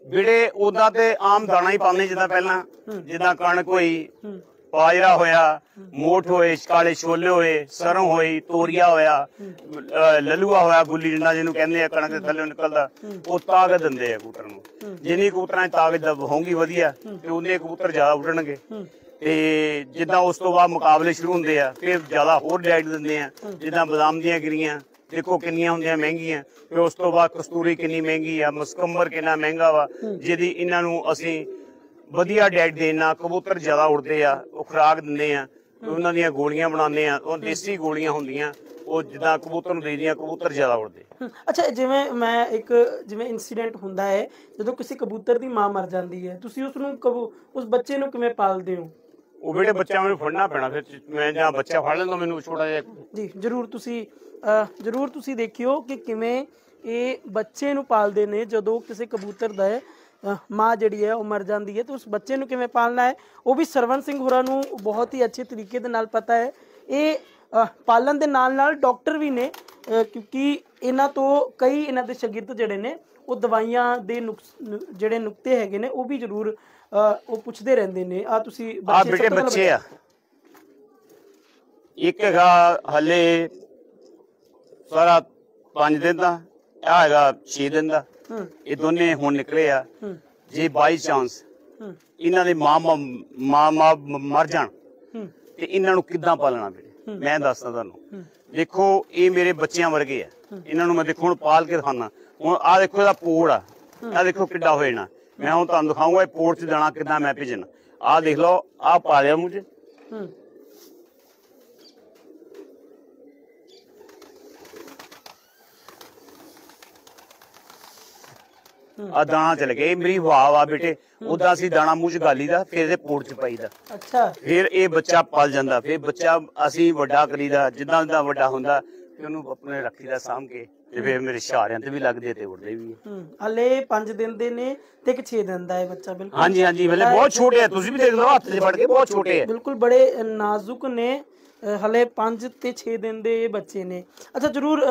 ਜਿਹੜੇ ਉਹਦਾ ਤੇ ਆਮ ਦਾਣਾ ਹੀ ਪਾਉਂਦੇ ਜਿੱਦਾਂ ਪਹਿਲਾਂ ਜਿੱਦਾਂ ਕਣਕ ਹੋਈ ਬਾਜਰਾ ਹੋਇਆ, ਮੋਠ ਹੋਏ, ਕਾਲੇ ਛੋਲੇ ਹੋਏ, ਸਰੋਂ ਹੋਈ, ਤੋਰੀਆ ਹੋਇਆ ਲਲੂਆ ਹੋਇਆ, ਗੁੱਲੀ ਡੰਡਾ ਜਿਹਨੂੰ ਕਹਿੰਦੇ ਆ, ਕਣਕ ਦੇ ਥੱਲੇ ਨਿਕਲਦਾ, ਉਹ ਤਾਕਤ ਦਿੰਦੇ ਆ ਕਬੂਤਰ ਨੂੰ। ਜਿੰਨੀ ਕਬੂਤਰਾਂ 'ਚ ਤਾਕਤ ਹੋਊਗੀ ਵਧੀਆ, ਤੇ ਉਹਨੇ ਕਬੂਤਰ ਜ਼ਿਆਦਾ ਉੱਡਣਗੇ। ਤੇ ਜਿੱਦਾਂ ਉਸ ਤੋਂ ਬਾਅਦ ਮੁਕਾਬਲੇ ਸ਼ੁਰੂ ਹੁੰਦੇ ਆ, ਫਿਰ ਜ਼ਿਆਦਾ ਹੋਰ ਡਾਈਟ ਦਿੰਦੇ ਆ, ਜਿੱਦਾਂ ਬਦਾਮ ਦੀਆਂ ਗਿਰੀਆਂ, ਦੇਖੋ ਕਿੰਨੀਆਂ ਹੁੰਦੀਆਂ ਮਹਿੰਗੀਆਂ ਫਿਰ ਉਸ ਤੋਂ ਬਾਅਦ ਕਸਤੂਰੀ ਕਿੰਨੀ ਮਹਿੰਗੀ ਆ ਮਸਕੰਬਰ ਕਿੰਨਾ ਮਹਿੰਗਾ ਵਾ, ਜਿਹਦੀ ਇਹਨਾਂ ਨੂੰ ਅਸੀਂ ਵਧੀਆ ਡਾਈਟ ਦੇਣਾ ਕਬੂਤਰ ਜ਼ਿਆਦਾ ਉੜਦੇ ਆ ਉਹ ਖੁਰਾਕ ਦਿੰਦੇ ਆ ਉਹਨਾਂ ਦੀਆਂ ਗੋਲੀਆਂ ਬਣਾਉਂਦੇ ਆ ਉਹ ਦੇਸੀ ਗੋਲੀਆਂ ਹੁੰਦੀਆਂ ਉਹ ਜਿੱਦਾਂ ਕਬੂਤਰ ਨੂੰ ਦੇਦੀਆਂ ਕਬੂਤਰ ਜ਼ਿਆਦਾ ਉੜਦੇ। ਅੱਛਾ ਜਿਵੇਂ ਮੈਂ ਇੱਕ ਜਿਵੇਂ ਇਨਸੀਡੈਂਟ ਹੁੰਦਾ ਹੈ ਜਦੋਂ ਕਿਸੇ ਕਬੂਤਰ ਦੀ ਮਾਂ ਮਰ ਜਾਂਦੀ ਹੈ ਤੁਸੀਂ ਉਸ ਨੂੰ ਕਬੂ ਉਸ ਬੱਚੇ ਨੂੰ ਕਿਵੇਂ ਪਾਲਦੇ ਹੋ? ਉਹ ਬੇਟੇ ਬੱਚਾ ਮੈਨੂੰ ਫੜਨਾ ਪੈਣਾ ਫਿਰ ਮੈਂ ਜਾਂ ਬੱਚਾ ਫੜ ਲੈਂਦਾ ਮੈਨੂੰ ਛੋਟਾ ਜਿਹਾ ਜੀ ਜਰੂਰ ਤੁਸੀਂ ਜਰੂਰ ਤੁਸੀਂ ਦੇਖਿਓ ਕਿ ਕਿਵੇਂ ਇਹ ਬੱਚੇ ਨੂੰ ਪਾਲਦੇ ਨੇ ਜਦੋਂ ਕਿਸੇ ਕਬੂਤਰ ਦਾ ਮਾਂ ਜਿਹੜੀ ਹੈ ਉਹ ਮਰ ਜਾਂਦੀ ਹੈ ਤੇ ਉਸ ਬੱਚੇ ਨੂੰ ਕਿਵੇਂ ਪਾਲਣਾ ਹੈ? ਉਹ ਵੀ ਸਰਵਨ ਸਿੰਘ ਹੋਰਾਂ ਨੂੰ ਬਹੁਤ ਹੀ ਅੱਛੇ ਤਰੀਕੇ ਦੇ ਨਾਲ ਪਤਾ ਹੈ। ਇਹ ਪਾਲਣ ਦੇ ਨਾਲ ਨਾਲ ਡਾਕਟਰ ਵੀ ਨੇ ਕਿਉਂਕਿ ਇਹਨਾਂ ਤੋਂ ਕਈ ਇਹਨਾਂ ਦੇ ਸ਼ਾਗਿਰਦ ਜਿਹੜੇ ਨੇ ਉਹ ਦਵਾਈਆਂ ਦੇ ਜਿਹੜੇ ਨੁਕਤੇ ਹੈਗੇ ਨੇ ਉਹ ਵੀ ਜਰੂਰ ਉਹ ਪੁੱਛਦੇ ਰਹਿੰਦੇ ਨੇ। ਆ ਤੁਸੀਂ ਬੇਟੇ ਪਹਿਲਾਂ ਬੱਚੇ ਆ। ਇੱਕ ਹੈਗਾ ਹਲੇ ਸਾਰਾ 5 ਦਿਨ ਦਾ ਆ ਹੈਗਾ 6 ਦਿਨ ਦਾ। ਇਹ ਦੋਨੇ ਹੁਣ ਨਿਕਲੇ ਆ। ਜੇ ਬਾਈ ਚਾਂਸ ਇਹਨਾਂ ਦੇ ਮਾਂ ਮਾਂ ਮਾਂ ਮਰ ਜਾਣ ਤੇ ਇਹਨਾਂ ਨੂੰ ਕਿੱਦਾਂ ਪਾਲਣਾ ਵੀਰੇ? ਮੈਂ ਦੱਸਦਾ ਤੁਹਾਨੂੰ। ਦੇਖੋ ਇਹ ਮੇਰੇ ਬੱਚਿਆਂ ਵਰਗੇ ਆ। ਇਹਨਾਂ ਨੂੰ ਮੈਂ ਦੇਖੋ ਹੁਣ ਪਾਲ ਕੇ ਦਿਖਾਉਣਾ ਹੁਣ ਆ ਦੇਖੋ ਇਹਦਾ ਪੋੜ ਆ। ਆ ਦੇਖੋ ਕਿੱਡਾ ਹੋ ਜਾਣਾ। ਮੈਂ ਹੁਣ ਤੁਹਾਨੂੰ ਦਿਖਾਉਂਗਾ ਇਹ ਪੋੜ ਚ ਦਾਣਾ ਕਿੱਦਾਂ ਮੈਂ ਭੇਜਣਾ। ਆ ਦੇਖ ਲਓ ਆ ਪਾਲਿਆ ਮੂੰਹ ਚ। ਆ ਦਾਣਾ ਇਹ ਮੇਰੀ ਵਾਹ ਵਾ ਬੇਟੇ ਉਹਦਾ ਅਸੀਂ ਦਾਣਾ ਮੂੰਹ ਚ ਗਾਲੀ ਦਾ ਫਿਰ ਇਹਦੇ ਪੋੜ ਚ ਪਾਈਦਾ ਅੱਛਾ। ਫਿਰ ਇਹ ਬੱਚਾ ਪਲ ਜਾਂਦਾ। ਫਿਰ ਬੱਚਾ ਅਸੀਂ ਵੱਡਾ ਕਰੀਦਾ ਜਿੱਦਾਂ ਜਿੱਦਾਂ ਵੱਡਾ ਹੁੰਦਾ ਫਿਰ ਉਹਨੂੰ ਆਪਣੇ ਰੱਖੀਦਾ ਸਾਂਭ ਕੇ ਤੇ ਫਿਰ ਮੇਰੇ ਇਸ਼ਾਰਿਆਂ ਤੇ ਵੀ ਲੱਗਦੇ ਤੇ ਉੜਦੇ ਵੀ ਹਲੇ 5 ਦਿਨ ਦੇ ਨੇ ਤੇ ਇੱਕ 6 ਦਿਨ ਦਾ ਹੈ ਬੱਚਾ ਬਿਲਕੁਲ ਹਾਂਜੀ ਹਾਂਜੀ ਵੇਲੇ ਬਹੁਤ ਛੋਟੇ ਆ। ਤੁਸੀਂ ਵੀ ਦੇਖ ਲਓ ਹੱਥ 'ਚ ਫੜ ਕੇ ਬਹੁਤ ਛੋਟੇ ਆ। ਬਿਲਕੁਲ ਬੜੇ ਨਾਜ਼ੁਕ ਨੇ। ਹਲੇ 5 ਤੇ 6 ਦਿਨ ਦੇ ਇਹ ਬੱਚੇ ਨੇ। ਅੱਛਾ ਜਰੂਰ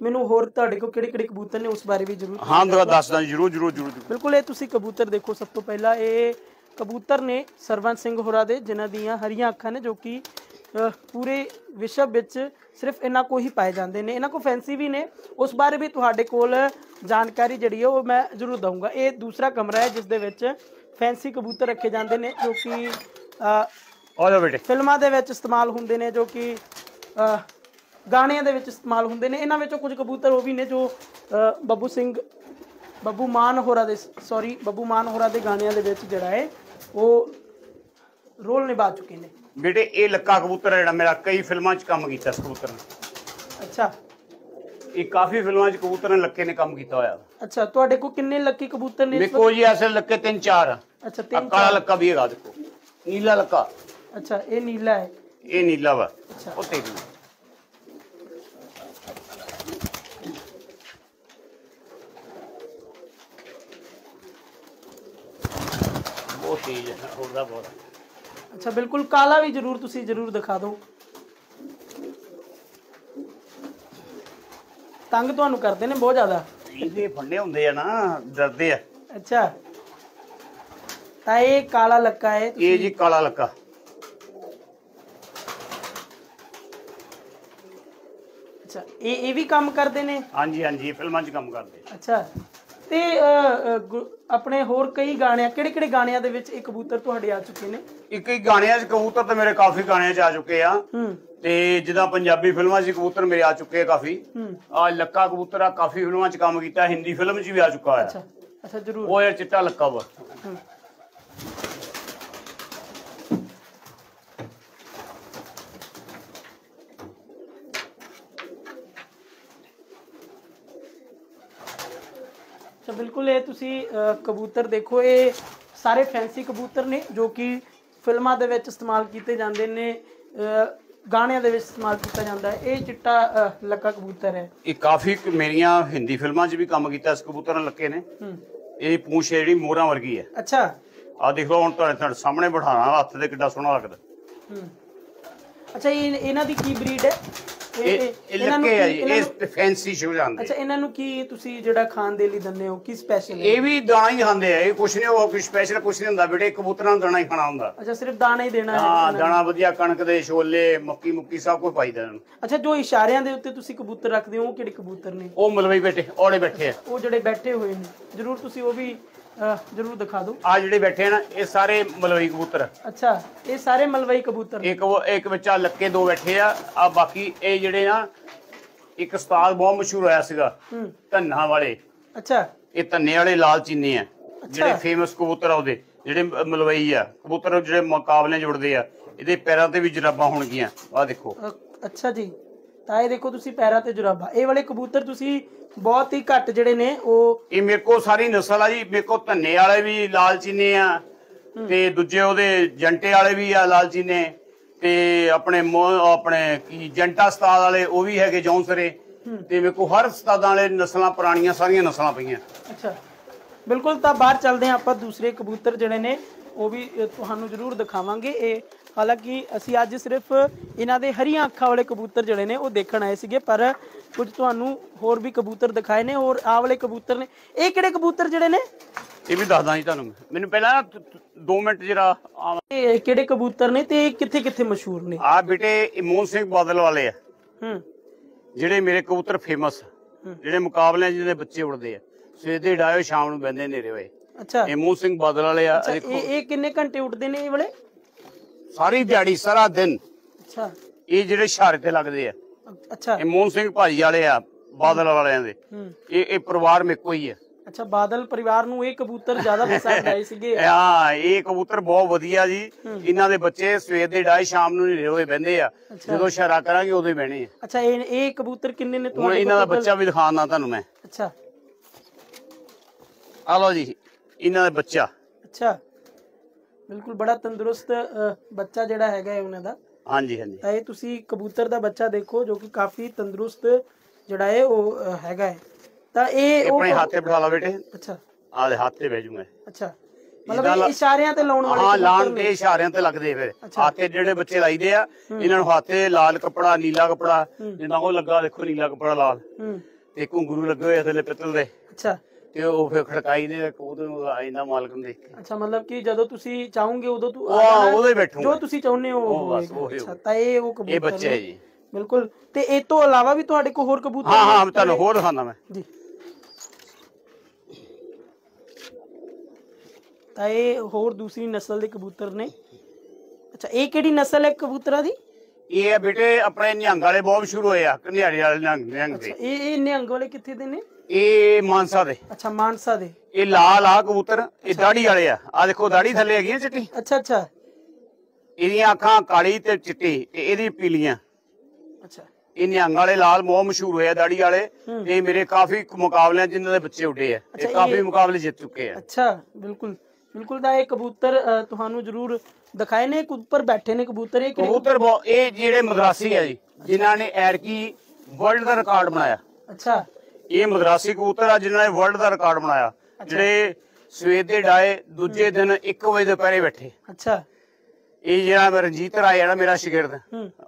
ਮੈਨੂੰ ਹੋਰ ਤੁਹਾਡੇ ਕੋਲ ਕਿਹੜੇ ਕਿਹੜੇ ਕਬੂਤਰ ਨੇ ਉਸ ਬਾਰੇ ਵੀ ਜਰੂਰ ਹਾਂ ਦਵਾ ਦੱਸਦਾ ਜਰੂਰ ਜਰੂਰ ਜਰੂਰ ਜਰੂਰ। ਬਿਲਕੁਲ ਇਹ ਤੁਸੀਂ ਕਬੂਤਰ ਦੇਖੋ ਸਭ ਤੋਂ ਪਹਿਲਾਂ। ਇਹ ਕਬੂਤਰ ਨੇ ਸਰਵਨ ਸਿੰਘ ਹੋਰਾ ਦੇ ਜਿਨ੍ਹਾਂ ਦੀਆਂ ਹਰੀਆਂ ਅੱਖਾਂ ਨੇ ਜੋ ਕਿ ਪੂਰੇ ਵਿਸ਼ਵ ਵਿੱਚ ਸਿਰਫ ਇਹਨਾਂ ਕੋ ਹੀ ਪਾਏ ਜਾਂਦੇ ਨੇ। ਇਹਨਾਂ ਕੋ ਫੈਂਸੀ ਵੀ ਨੇ। ਉਸ ਬਾਰੇ ਵੀ ਤੁਹਾਡੇ ਕੋਲ ਜਾਣਕਾਰੀ ਜਿਹੜੀ ਹੈ ਉਹ ਮੈਂ ਜ਼ਰੂਰ ਦਊਂਗਾ। ਇਹ ਦੂਸਰਾ ਕਮਰਾ ਹੈ ਜਿਸ ਦੇ ਵਿੱਚ ਫੈਂਸੀ ਕਬੂਤਰ ਰੱਖੇ ਜਾਂਦੇ ਨੇ ਜੋ ਕਿ ਅ, ਆ ਜਾਓ ਬੇਟੇ। ਫਿਲਮਾਂ ਦੇ ਵਿੱਚ ਇਸਤੇਮਾਲ ਹੁੰਦੇ ਨੇ ਜੋ ਕਿ ਗਾਣਿਆਂ ਦੇ ਵਿੱਚ ਇਸਤੇਮਾਲ ਹੁੰਦੇ ਨੇ। ਇਹਨਾਂ ਵਿੱਚੋਂ ਕੁਝ ਕਬੂਤਰ ਉਹ ਵੀ ਨੇ ਜੋ ਬੱਬੂ ਸਿੰਘ ਬੱਬੂ ਮਾਨ ਹੋਰਾਂ ਦੇ ਸੌਰੀ ਬੱਬੂ ਮਾਨ ਹੋਰਾਂ ਦੇ ਗਾਣਿਆਂ ਦੇ ਵਿੱਚ ਜਿਹੜਾ ਹੈ ਉਹ ਰੋਲ ਨਿਭਾ ਚੁੱਕੇ ਨੇ। ਬੇਟੇ ਇਹ ਲੱਕਾ ਕਬੂਤਰ ਜਿਹੜਾ ਮੇਰਾ ਕਈ ਫਿਲਮਾਂ 'ਚ ਕੰਮ ਕੀਤਾ ਇਸ ਕਬੂਤਰ ਨੇ। ਅੱਛਾ। ਇਹ ਕਾਫੀ ਫਿਲਮਾਂ 'ਚ ਕਬੂਤਰ ਨੇ ਲੱਕੇ ਨੇ ਕੰਮ ਕੀਤਾ ਹੋਇਆ। ਅੱਛਾ ਤੁਹਾਡੇ ਕੋਲ ਕਿੰਨੇ ਲੱਕੀ ਕਬੂਤਰ ਨੇ ਦੇਖੋ ਜੀ ਐਸੇ ਲੱਕੇ ਤਿੰਨ ਚਾਰ ਆ? ਅੱਛਾ ਤਿੰਨ ਕਾਲਾ ਲੱਕਾ ਵੀ ਹੈਗਾ ਦੇਖੋ ਨੀਲਾ ਲੱਕਾ। ਅੱਛਾ ਇਹ ਨੀਲਾ ਹੈ। ਇਹ ਨੀਲਾ ਵਾ। ਅੱਛਾ। ਉਹ ਤੇਰੀ ਤੇਜ਼ ਹੈ ਉੜਦਾ ਬਹੁਤ ਅੱਛਾ ਬਿਲਕੁਲ ਕਾਲਾ ਵੀ ਜਰੂਰ ਤੁਸੀਂ ਜਰੂਰ ਦਿਖਾ ਦਿਓ। ਤੰਗ ਤੁਹਾਨੂੰ ਕਰਦੇ ਨੇ ਬਹੁਤ ਜ਼ਿਆਦਾ। ਇਹਦੇ ਫੰਡੇ ਹੁੰਦੇ ਆ ਨਾ ਡਰਦੇ ਆ। ਅੱਛਾ। ਤਾਂ ਇਹ ਕਾਲਾ ਲੱਕਾ ਹੈ ਇਹ ਜੀ ਕਾਲਾ ਲੱਕਾ। ਅੱਛਾ ਇਹ ਇਹ ਵੀ ਕੰਮ ਕਰਦੇ ਨੇ? ਹਾਂਜੀ ਹਾਂਜੀ ਇਹ ਫਿਲਮਾਂ 'ਚ ਕੰਮ ਕਰਦੇ ਅੱਛਾ। ਤੇ ਆਪਣੇ ਹੋਰ ਕਈ ਗਾਣਿਆਂ ਕਿਹੜੇ ਕਿਹੜੇ ਗਾਣਿਆਂ ਦੇ ਵਿੱਚ ਇਹ ਕਬੂਤਰ ਤੁਹਾਡੇ ਆ ਚੁੱਕੇ ਨੇ? ਇੱਕ ਇੱਕ ਗਾਣਿਆਂ 'ਚ ਕਬੂਤਰ ਤਾਂ ਮੇਰੇ ਕਾਫੀ ਗਾਣਿਆਂ 'ਚ ਆ ਚੁੱਕੇ ਆ। ਹੂੰ। ਤੇ ਜਿੱਦਾਂ ਪੰਜਾਬੀ ਫਿਲਮਾਂ 'ਚ ਕਬੂਤਰ ਮੇਰੇ ਆ ਚੁੱਕੇ ਆ ਕਾਫੀ। ਹੂੰ। ਆ ਲੱਕਾ ਕਬੂਤਰ ਆ ਕਾਫੀ ਫਿਲਮਾਂ 'ਚ ਕੰਮ ਕੀਤਾ ਹਿੰਦੀ ਫਿਲਮ 'ਚ ਵੀ ਆ ਚੁੱਕਾ ਹੋਇਆ। ਅੱਛਾ। ਅੱਛਾ ਜਰੂਰ। ਉਹ ਯਾਰ ਚਿੱਟਾ ਲੱਕਾ ਵਾ। ਬਿਲਕੁਲ ਇਹ ਤੁਸੀਂ ਕਬੂਤਰ ਦੇਖੋ ਇਹ ਸਾਰੇ ਫੈਂਸੀ ਕਬੂਤਰ ਨੇ ਜੋ ਕਿ ਫਿਲਮਾਂ ਦੇ ਵਿੱਚ ਇਸਤੇਮਾਲ ਕੀਤੇ ਜਾਂਦੇ ਨੇ ਗਾਣਿਆਂ ਦੇ ਵਿੱਚ ਇਸਤੇਮਾਲ ਕੀਤਾ ਜਾਂਦਾ ਹੈ। ਇਹ ਚਿੱਟਾ ਲੱਕਾ ਕਬੂਤਰ ਹੈ। ਇਹ ਕਾਫੀ ਮੇਰੀਆਂ ਹਿੰਦੀ ਫਿਲਮਾਂ 'ਚ ਵੀ ਕੰਮ ਕੀਤਾ ਇਸ ਕਬੂਤਰ ਨਾਲ ਲੱਕੇ ਨੇ। ਇਹ ਪੂੰਛ ਜਿਹੜੀ ਮੋਹਰਾਂ ਵਰਗੀ ਹੈ। ਅੱਛਾ। ਆ ਦੇਖ ਹੁਣ ਤੁਹਾਡੇ ਤੁਹਾਡੇ ਸਾਹਮਣੇ ਬਿਠਾਣਾ ਹੱਥ ਦੇ ਕਿੱਡਾ ਸੋਹਣਾ ਲੱਗਦਾ। ਅੱਛਾ ਇਹ ਇਹਨਾਂ ਦੀ ਕੀ ਬਰੀਡ ਹੈ? ਇਹ ਇਹ ਇਹਨਾਂ ਨੂੰ ਲੱਕੇ ਆ ਕੀ- ਜੀ ਇਹਨਾਂ ਇਹ ਨੂੰ- ਫੈਂਸੀ ਸ਼ੋ ਜਾਂਦੇ ਅੱਛਾ ਇਹਨਾਂ ਨੂੰ ਕੀ ਤੁਸੀਂ ਜਿਹੜਾ ਖਾਣ ਦੇ ਲਈ ਦਿੰਦੇ ਹੋ? ਕੀ ਸਪੈਸ਼ਲ ਹੈ? ਇਹ ਵੀ ਦਾਣਾ ਹੀ ਖਾਂਦੇ ਆ ਇਹ ਕੁਛ ਨਹੀਂ ਉਹ ਕੋਈ ਸਪੈਸ਼ਲ ਕੁਛ ਨਹੀਂ ਹੁੰਦਾ ਬੇਟੇ ਕਬੂਤਰਾਂ ਨੂੰ ਦਾਣਾ ਹੀ ਖਾਣਾ ਹੁੰਦਾ। ਅੱਛਾ ਸਿਰਫ ਦਾਣਾ ਹੀ ਦੇਣਾ ਹੈ ਹਾਂ। ਦਾਣਾ ਵਧੀਆ ਕਣਕ ਦੇ ਛੋਲੇ ਮੱਕੀ ਮੁੱਕੀ ਸਭ ਕੁਝ ਅੱਛਾ ਜੋ ਇਸ਼ਾਰਿਆਂ ਦੇ ਉੱਤੇ ਤੁਸੀਂ ਕਬੂਤਰ ਰੱਖਦੇ ਹੋ ਉਹ ਕਿਹੜੇ ਕਬੂਤਰ ਨੇ? ਉਹ ਮਲਵਈ ਬੇਟੇ ਔੜੇ ਬੈਠੇ ਆ। ਉਹ ਜਿਹੜੇ ਬੈਠੇ ਹੋਏ ਨੇ ਜਰੂਰ ਤੁਸੀਂ ਉਹ ਵੀ ਜਰੂਰ ਦਿਖਾ ਦਿਓ। ਆ ਜਿਹੜੇ ਬੈਠੇ ਆ ਨਾ ਇਹ ਸਾਰੇ ਮਲਵਈ ਕਬੂਤਰ। ਅੱਛਾ ਇਹ ਸਾਰੇ ਮਲਵਈ ਕਬੂਤਰ ਇੱਕ ਉਹ ਇੱਕ ਵਿੱਚ ਆ ਲੱਕੇ ਦੋ ਬੈਠੇ ਆ ਆ ਬਾਕੀ ਇਹ ਜਿਹੜੇ ਨਾ ਇੱਕ ਉਸਤਾਦ ਬਹੁਤ ਮਸ਼ਹੂਰ ਹੋਇਆ ਸੀਗਾ ਧੰਨਾ ਵਾਲੇ। ਅੱਛਾ। ਇਹ ਧੰਨੇ ਵਾਲੇ ਲਾਲ ਚੀਨੇ ਆ। ਜਿਹੜੇ ਫੇਮਸ ਕਬੂਤਰ ਆ ਉਹਦੇ ਜਿਹੜੇ ਮਲਵਈ ਆ। ਕਬੂਤਰ ਜਿਹੜੇ ਮੁਕਾਬਲੇ ਜੁੜਦੇ ਆ ਇਹਦੇ ਪੈਰਾਂ ਤੇ ਵੀ ਜਰਾਬਾਂ ਹੋਣਗੀਆਂ। ਆ ਦੇਖੋ। ਅੱਛਾ ਜੀ। ਤਾਂ ਇਹ ਦੇਖੋ ਤੁਸੀਂ ਪੈਰਾਂ ਤੇ ਜੁਰਾਬਾ। ਇਹ ਵਾਲੇ ਕਬੂਤਰ ਤੁਸੀਂ ਬਹੁਤ ਹੀ ਘੱਟ ਜਿਹੜੇ ਨੇ ਉਹ ਇਹ ਮੇਰੇ ਕੋ ਸਾਰੀ ਨਸਲ ਆ ਜੀ। ਮੇਰੇ ਕੋ ਧੰਨੇ ਵਾਲੇ ਵੀ ਲਾਲ ਚੀਨੇ ਆ ਤੇ ਦੂਜੇ ਉਹਦੇ ਜੰਟੇ ਵਾਲੇ ਵੀ ਆ ਲਾਲ ਚੀਨੇ ਤੇ ਆਪਣੇ ਆਪਣੇ ਕੀ ਜੰਟਾ ਉਸਤਾਦ ਵਾਲੇ ਉਹ ਵੀ ਹੈਗੇ ਜੌਂਸਰੇ ਤੇ ਮੇਰੇ ਕੋ ਹਰ ਉਸਤਾਦਾਂ ਵਾਲੇ ਨਸਲਾਂ ਪੁਰਾਣੀਆਂ ਸਾਰੀਆਂ ਨਸਲਾਂ ਪਈਆਂ। ਅੱਛਾ। ਬਿਲਕੁਲ ਤਾਂ ਬਾਹਰ ਚੱਲਦੇ ਆਪਾਂ। ਦੂਸਰੇ ਕਬੂਤਰ ਜਿਹੜੇ ਨੇ ਉਹ ਵੀ ਤੁਹਾਨੂੰ ਜ਼ਰੂਰ ਦਿਖਾਵਾਂਗੇ। ਇਹ ਹਾਲਾਂਕਿ ਅਸੀਂ ਅੱਜ ਸਿਰਫ ਇਹਨਾਂ ਦੇ ਹਰੀਆਂ ਅੱਖਾਂ ਵਾਲੇ ਕਬੂਤਰ ਜਿਹੜੇ ਨੇ ਉਹ ਦੇਖਣ ਆਏ ਸੀਗੇ ਪਰ ਕੁਝ ਤੁਹਾਨੂੰ ਹੋਰ ਵੀ ਕਬੂਤਰ ਦਿਖਾਏ ਨੇ ਹੋਰ ਆਹ ਵਾਲੇ ਕਬੂਤਰ ਨੇ ਇਹ ਕਿਹੜੇ ਕਬੂਤਰ ਜਿਹੜੇ ਨੇ? ਇਹ ਵੀ ਦੱਸਦਾ ਜੀ ਤੁਹਾਨੂੰ ਮੈਨੂੰ ਪਹਿਲਾਂ ਨਾ 2 ਮਿੰਟ ਜਰਾ ਇਹ ਕਿਹੜੇ ਕਬੂਤਰ ਨੇ ਤੇ ਇਹ ਕਿੱਥੇ ਕਿੱਥੇ ਮਸ਼ਹੂਰ ਨੇ? ਆ ਬੇਟੇ ਇਮੋਨ ਸਿੰਘ ਬਾਦਲ ਵਾਲੇ ਆ। ਹੂੰ। ਜਿਹੜੇ ਮੇਰੇ ਕਬੂਤਰ ਫੇਮਸ ਜਿਹੜੇ ਮੁਕਾਬਲਿਆਂ ਜਿਹਦੇ ਬੱਚੇ ਉੜਦੇ ਆ। ਸਵੇਰ ਦੇ ਡਾਇਓ ਸ਼ਾਮ ਨੂੰ ਬੰਦੇ ਨੇਰੇ ਹੋਏ। ਅੱਛਾ। ਇਮੋਨ ਸਿੰਘ ਬਾਦਲ ਵਾਲੇ ਆ ਇਹ ਇਹ ਕਿੰਨੇ ਘੰਟੇ ਉੱਡਦੇ ਨੇ ਇਹ ਵਾਲੇ? ਸਾਰੀ ਦਿਹਾੜੀ ਸਾਰਾ ਦਿਨ ਅੱਛਾ। ਇਹ ਜਿਹੜੇ ਇਸ਼ਾਰੇ ਤੇ ਲੱਗਦੇ ਆ। ਅੱਛਾ। ਇਮੋਨ ਸਿੰਘ ਭਾਜੀ ਵਾਲੇ ਆ ਬਾਦਲ ਵਾਲਿਆਂ ਦੇ। ਇਹ ਇਹ ਪਰਿਵਾਰ ਮੇ ਕੋਈ ਹੈ ਅੱਛਾ ਬਾਦਲ ਪਰਿਵਾਰ ਨੂੰ ਇਹ ਕਬੂਤਰ ਜ਼ਿਆਦਾ ਪਸੰਦ ਆਏ ਸੀਗੇ। ਹਾਂ ਇਹ ਕਬੂਤਰ ਬਹੁਤ ਵਧੀਆ ਜੀ। ਇਹਨਾਂ ਦੇ ਬੱਚੇ ਸਵੇਰ ਦੇ ਡਾਇ ਸ਼ਾਮ ਨੂੰ ਨੇਰੇ ਹੋਏ ਬੰਦੇ ਆ। ਜਦੋਂ ਇਸ਼ਾਰਾ ਕਰਾਂਗੇ ਉਦੋਂ ਹੀ ਬਹਿਣੇ ਆ। ਅੱਛਾ ਇਹ ਇਹ ਕਬੂਤਰ ਕਿੰਨੇ ਨੇ ਤੁਹਾਡੇ ਇਹਨਾਂ ਦਾ? ਬੱਚਾ ਵੀ ਦਿਖਾਉਣਾ ਤੁਹਾਨੂੰ ਮੈਂ। ਅੱਛਾ। ਆ ਲਓ ਜੀ ਇਹਨਾਂ ਦਾ ਬੱਚਾ। ਅੱਛਾ। ਬਿਲਕੁਲ ਬੜਾ ਤੰਦਰੁਸਤ ਬੱਚਾ ਜਿਹੜਾ ਹੈਗਾ ਹੈ ਉਹਨਾਂ ਦਾ। ਹਾਂਜੀ ਹਾਂਜੀ। ਤਾਂ ਇਹ ਤੁਸੀਂ ਕਬੂਤਰ ਦਾ ਬੱਚਾ ਦੇਖੋ ਜੋ ਕਿ ਕਾਫੀ ਤੰਦਰੁਸਤ ਜਿਹੜਾ ਹੈ ਉਹ ਹੈਗਾ ਹੈ। ਤਾਂ ਇਹ ਉਹ ਆਪਣੇ ਹੱਥੇ ਬਿਠਾ ਲਾ ਬੇਟੇ। ਅੱਛਾ। ਆ ਦੇ ਹੱਥ ਤੇ ਭੇਜੂਗਾ ਅੱਛਾ। ਮਤਲਬ ਇਹ ਇਸ਼ਾਰਿਆਂ ਤੇ ਲਾਉਣ ਵਾਲੇ ਹਾਂ ਲਾਣ। ਤੇ ਇਸ਼ਾਰਿਆਂ ਤੇ ਲੱਗਦੇ ਫਿਰ। ਹੱਥੇ ਜਿਹੜੇ ਬੱਚੇ ਲਾਈਦੇ ਆ ਇਹਨਾਂ ਨੂੰ ਹੱਥੇ ਲਾਲ ਕੱਪੜਾ ਨੀਲਾ ਕੱਪੜਾ ਜਿੰਨਾ ਉਹ ਲੱਗਾ ਦੇਖੋ ਨੀਲਾ ਕੱਪੜਾ ਲਾਲ। ਹੂੰ। ਤੇ ਘੁੰਗਰੂ ਲੱਗੇ ਹੋਏ ਥੱਲੇ ਪਿੱਤਲ ਦੇ। ਅੱਛਾ। ਤੇ ਉਹ ਫਿਰ ਖੜਕਾਈ ਨੂੰ ਆਇੰਦਾ ਮਾਲਕ ਨੂੰ ਦੇਖ ਕੇ। ਅੱਛਾ ਮਤਲਬ ਕਿ ਜਦੋਂ ਤੁਸੀਂ ਚਾਹੋਗੇ ਉਦੋਂ ਤੂੰ ਉਹ ਉਹਦੇ ਬੈਠੂਗਾ। ਜੋ ਤੁਸੀਂ ਚਾਹੁੰਦੇ ਹੋ ਉਹ ਬਸ, ਹੋਏਗਾ। ਉਹੀ ਅੱਛਾ ਤਾਂ ਇਹ ਉਹ ਕਬੂਤਰ ਇਹ ਬੱਚੇ। ਹੈ ਜੀ। ਬਿਲਕੁਲ। ਤੇ ਇਹ ਤੋਂ ਇਲਾਵਾ ਵੀ ਤੁਹਾਡੇ ਕੋਲ ਹੋਰ ਕਬੂਤਰ ਹਾਂ? ਹਾਂ ਤੁਹਾਨੂੰ ਹੋਰ ਦਿਖਾਉਂਦਾ ਮੈਂ। ਜੀ। ਤਾਂ ਇਹ ਹੋਰ ਦੂਸਰੀ ਨਸਲ ਦੇ ਕਬੂਤਰ ਨੇ। ਅੱਛਾ ਇਹ ਕਿਹੜੀ ਨਸਲ ਹੈ ਕਬੂਤਰਾਂ ਦੀ? ਇਹ ਹੈ ਬੇਟੇ ਆਪਣੇ ਨਿਹੰਗ ਵਾਲੇ ਬਹੁਤ ਮਸ਼ਹੂਰ ਹੋਏ ਆ ਕਨਿਆੜੀ ਵਾਲੇ ਨਿਹੰਗ ਨਿਹੰਗ ਦੇ। ਇਹ ਇਹ ਨਿਹੰਗ ਵਾਲੇ ਕਿੱਥੇ ਦੇ ਨੇ? ਇਹ ਮਾਨਸਾ ਦੇ। ਅੱਛਾ ਮਾਨਸਾ ਦੇ। ਇਹ ਲਾਲ ਆ ਕਬੂਤਰ ਇਹ ਦਾੜੀ ਵਾਲੇ ਆ। ਆ ਦੇਖੋ ਦਾੜੀ ਥੱਲੇ ਹੈਗੀ ਆ ਚਿੱਟੀ। ਅੱਛਾ ਅੱਛਾ। ਇਹਦੀਆਂ ਅੱਖਾਂ ਕਾਲੀ ਤੇ ਚਿੱਟੀ ਤੇ ਇਹਦੀ ਪੀਲੀਆਂ। ਅੱਛਾ। ਇਹ ਨਿਹੰਗ ਵਾਲੇ ਲਾਲ ਬਹੁਤ ਮਸ਼ਹੂਰ ਹੋਏ ਆ ਦਾੜੀ ਵਾਲੇ। ਤੇ ਮੇਰੇ ਕਾਫੀ ਮੁਕਾਬਲਿਆਂ 'ਚ ਜਿਨ੍ਹਾਂ ਦੇ ਬੱਚੇ ਉੱਡੇ ਆ। ਇਹ ਕਾਫੀ ਮੁਕਾਬਲੇ ਜਿੱਤ ਚੁੱਕੇ ਆ। ਅੱਛਾ ਬਿਲਕੁਲ। ਬਿਲਕੁਲ ਤਾਂ ਇਹ ਕਬੂਤਰ ਤੁਹਾਨੂੰ ਜ਼ਰੂਰ ਦਿਖਾਏ ਨੇ ਇੱਕ ਉੱਪਰ ਬੈਠੇ ਨੇ ਕਬੂਤਰ ਇਹ ਕਿਹੜੇ ਕਬੂਤਰ ਬਹੁਤ ਇਹ ਜਿਹੜੇ ਮਦਰਾਸੀ ਆ ਜੀ ਜਿਨ੍ਹਾਂ ਨੇ ਐਰਕੀ ਵਰਲਡ ਦਾ ਰਿਕਾਰਡ ਬਣਾਇਆ। ਅੱਛਾ। ਇਹ ਮਦਰਾਸੀ ਕਬੂਤਰ ਆ ਜਿਨ੍ਹਾਂ ਨੇ ਵਰਲਡ ਦਾ ਰਿਕਾਰਡ ਬਣਾਇਆ ਜਿਹੜੇ ਸਵੇਰ ਦੇ ਡਾਏ ਦੂਜੇ ਦਿਨ 1 ਵਜੇ ਦੁਪਹਿਰੇ ਬੈਠੇ। ਅੱਛਾ। ਇਹ ਜਿਹੜਾ ਰਣਜੀਤ ਰਾਏ ਜਿਹੜਾ ਮੇਰਾ ਸ਼ਾਗਿਰਦ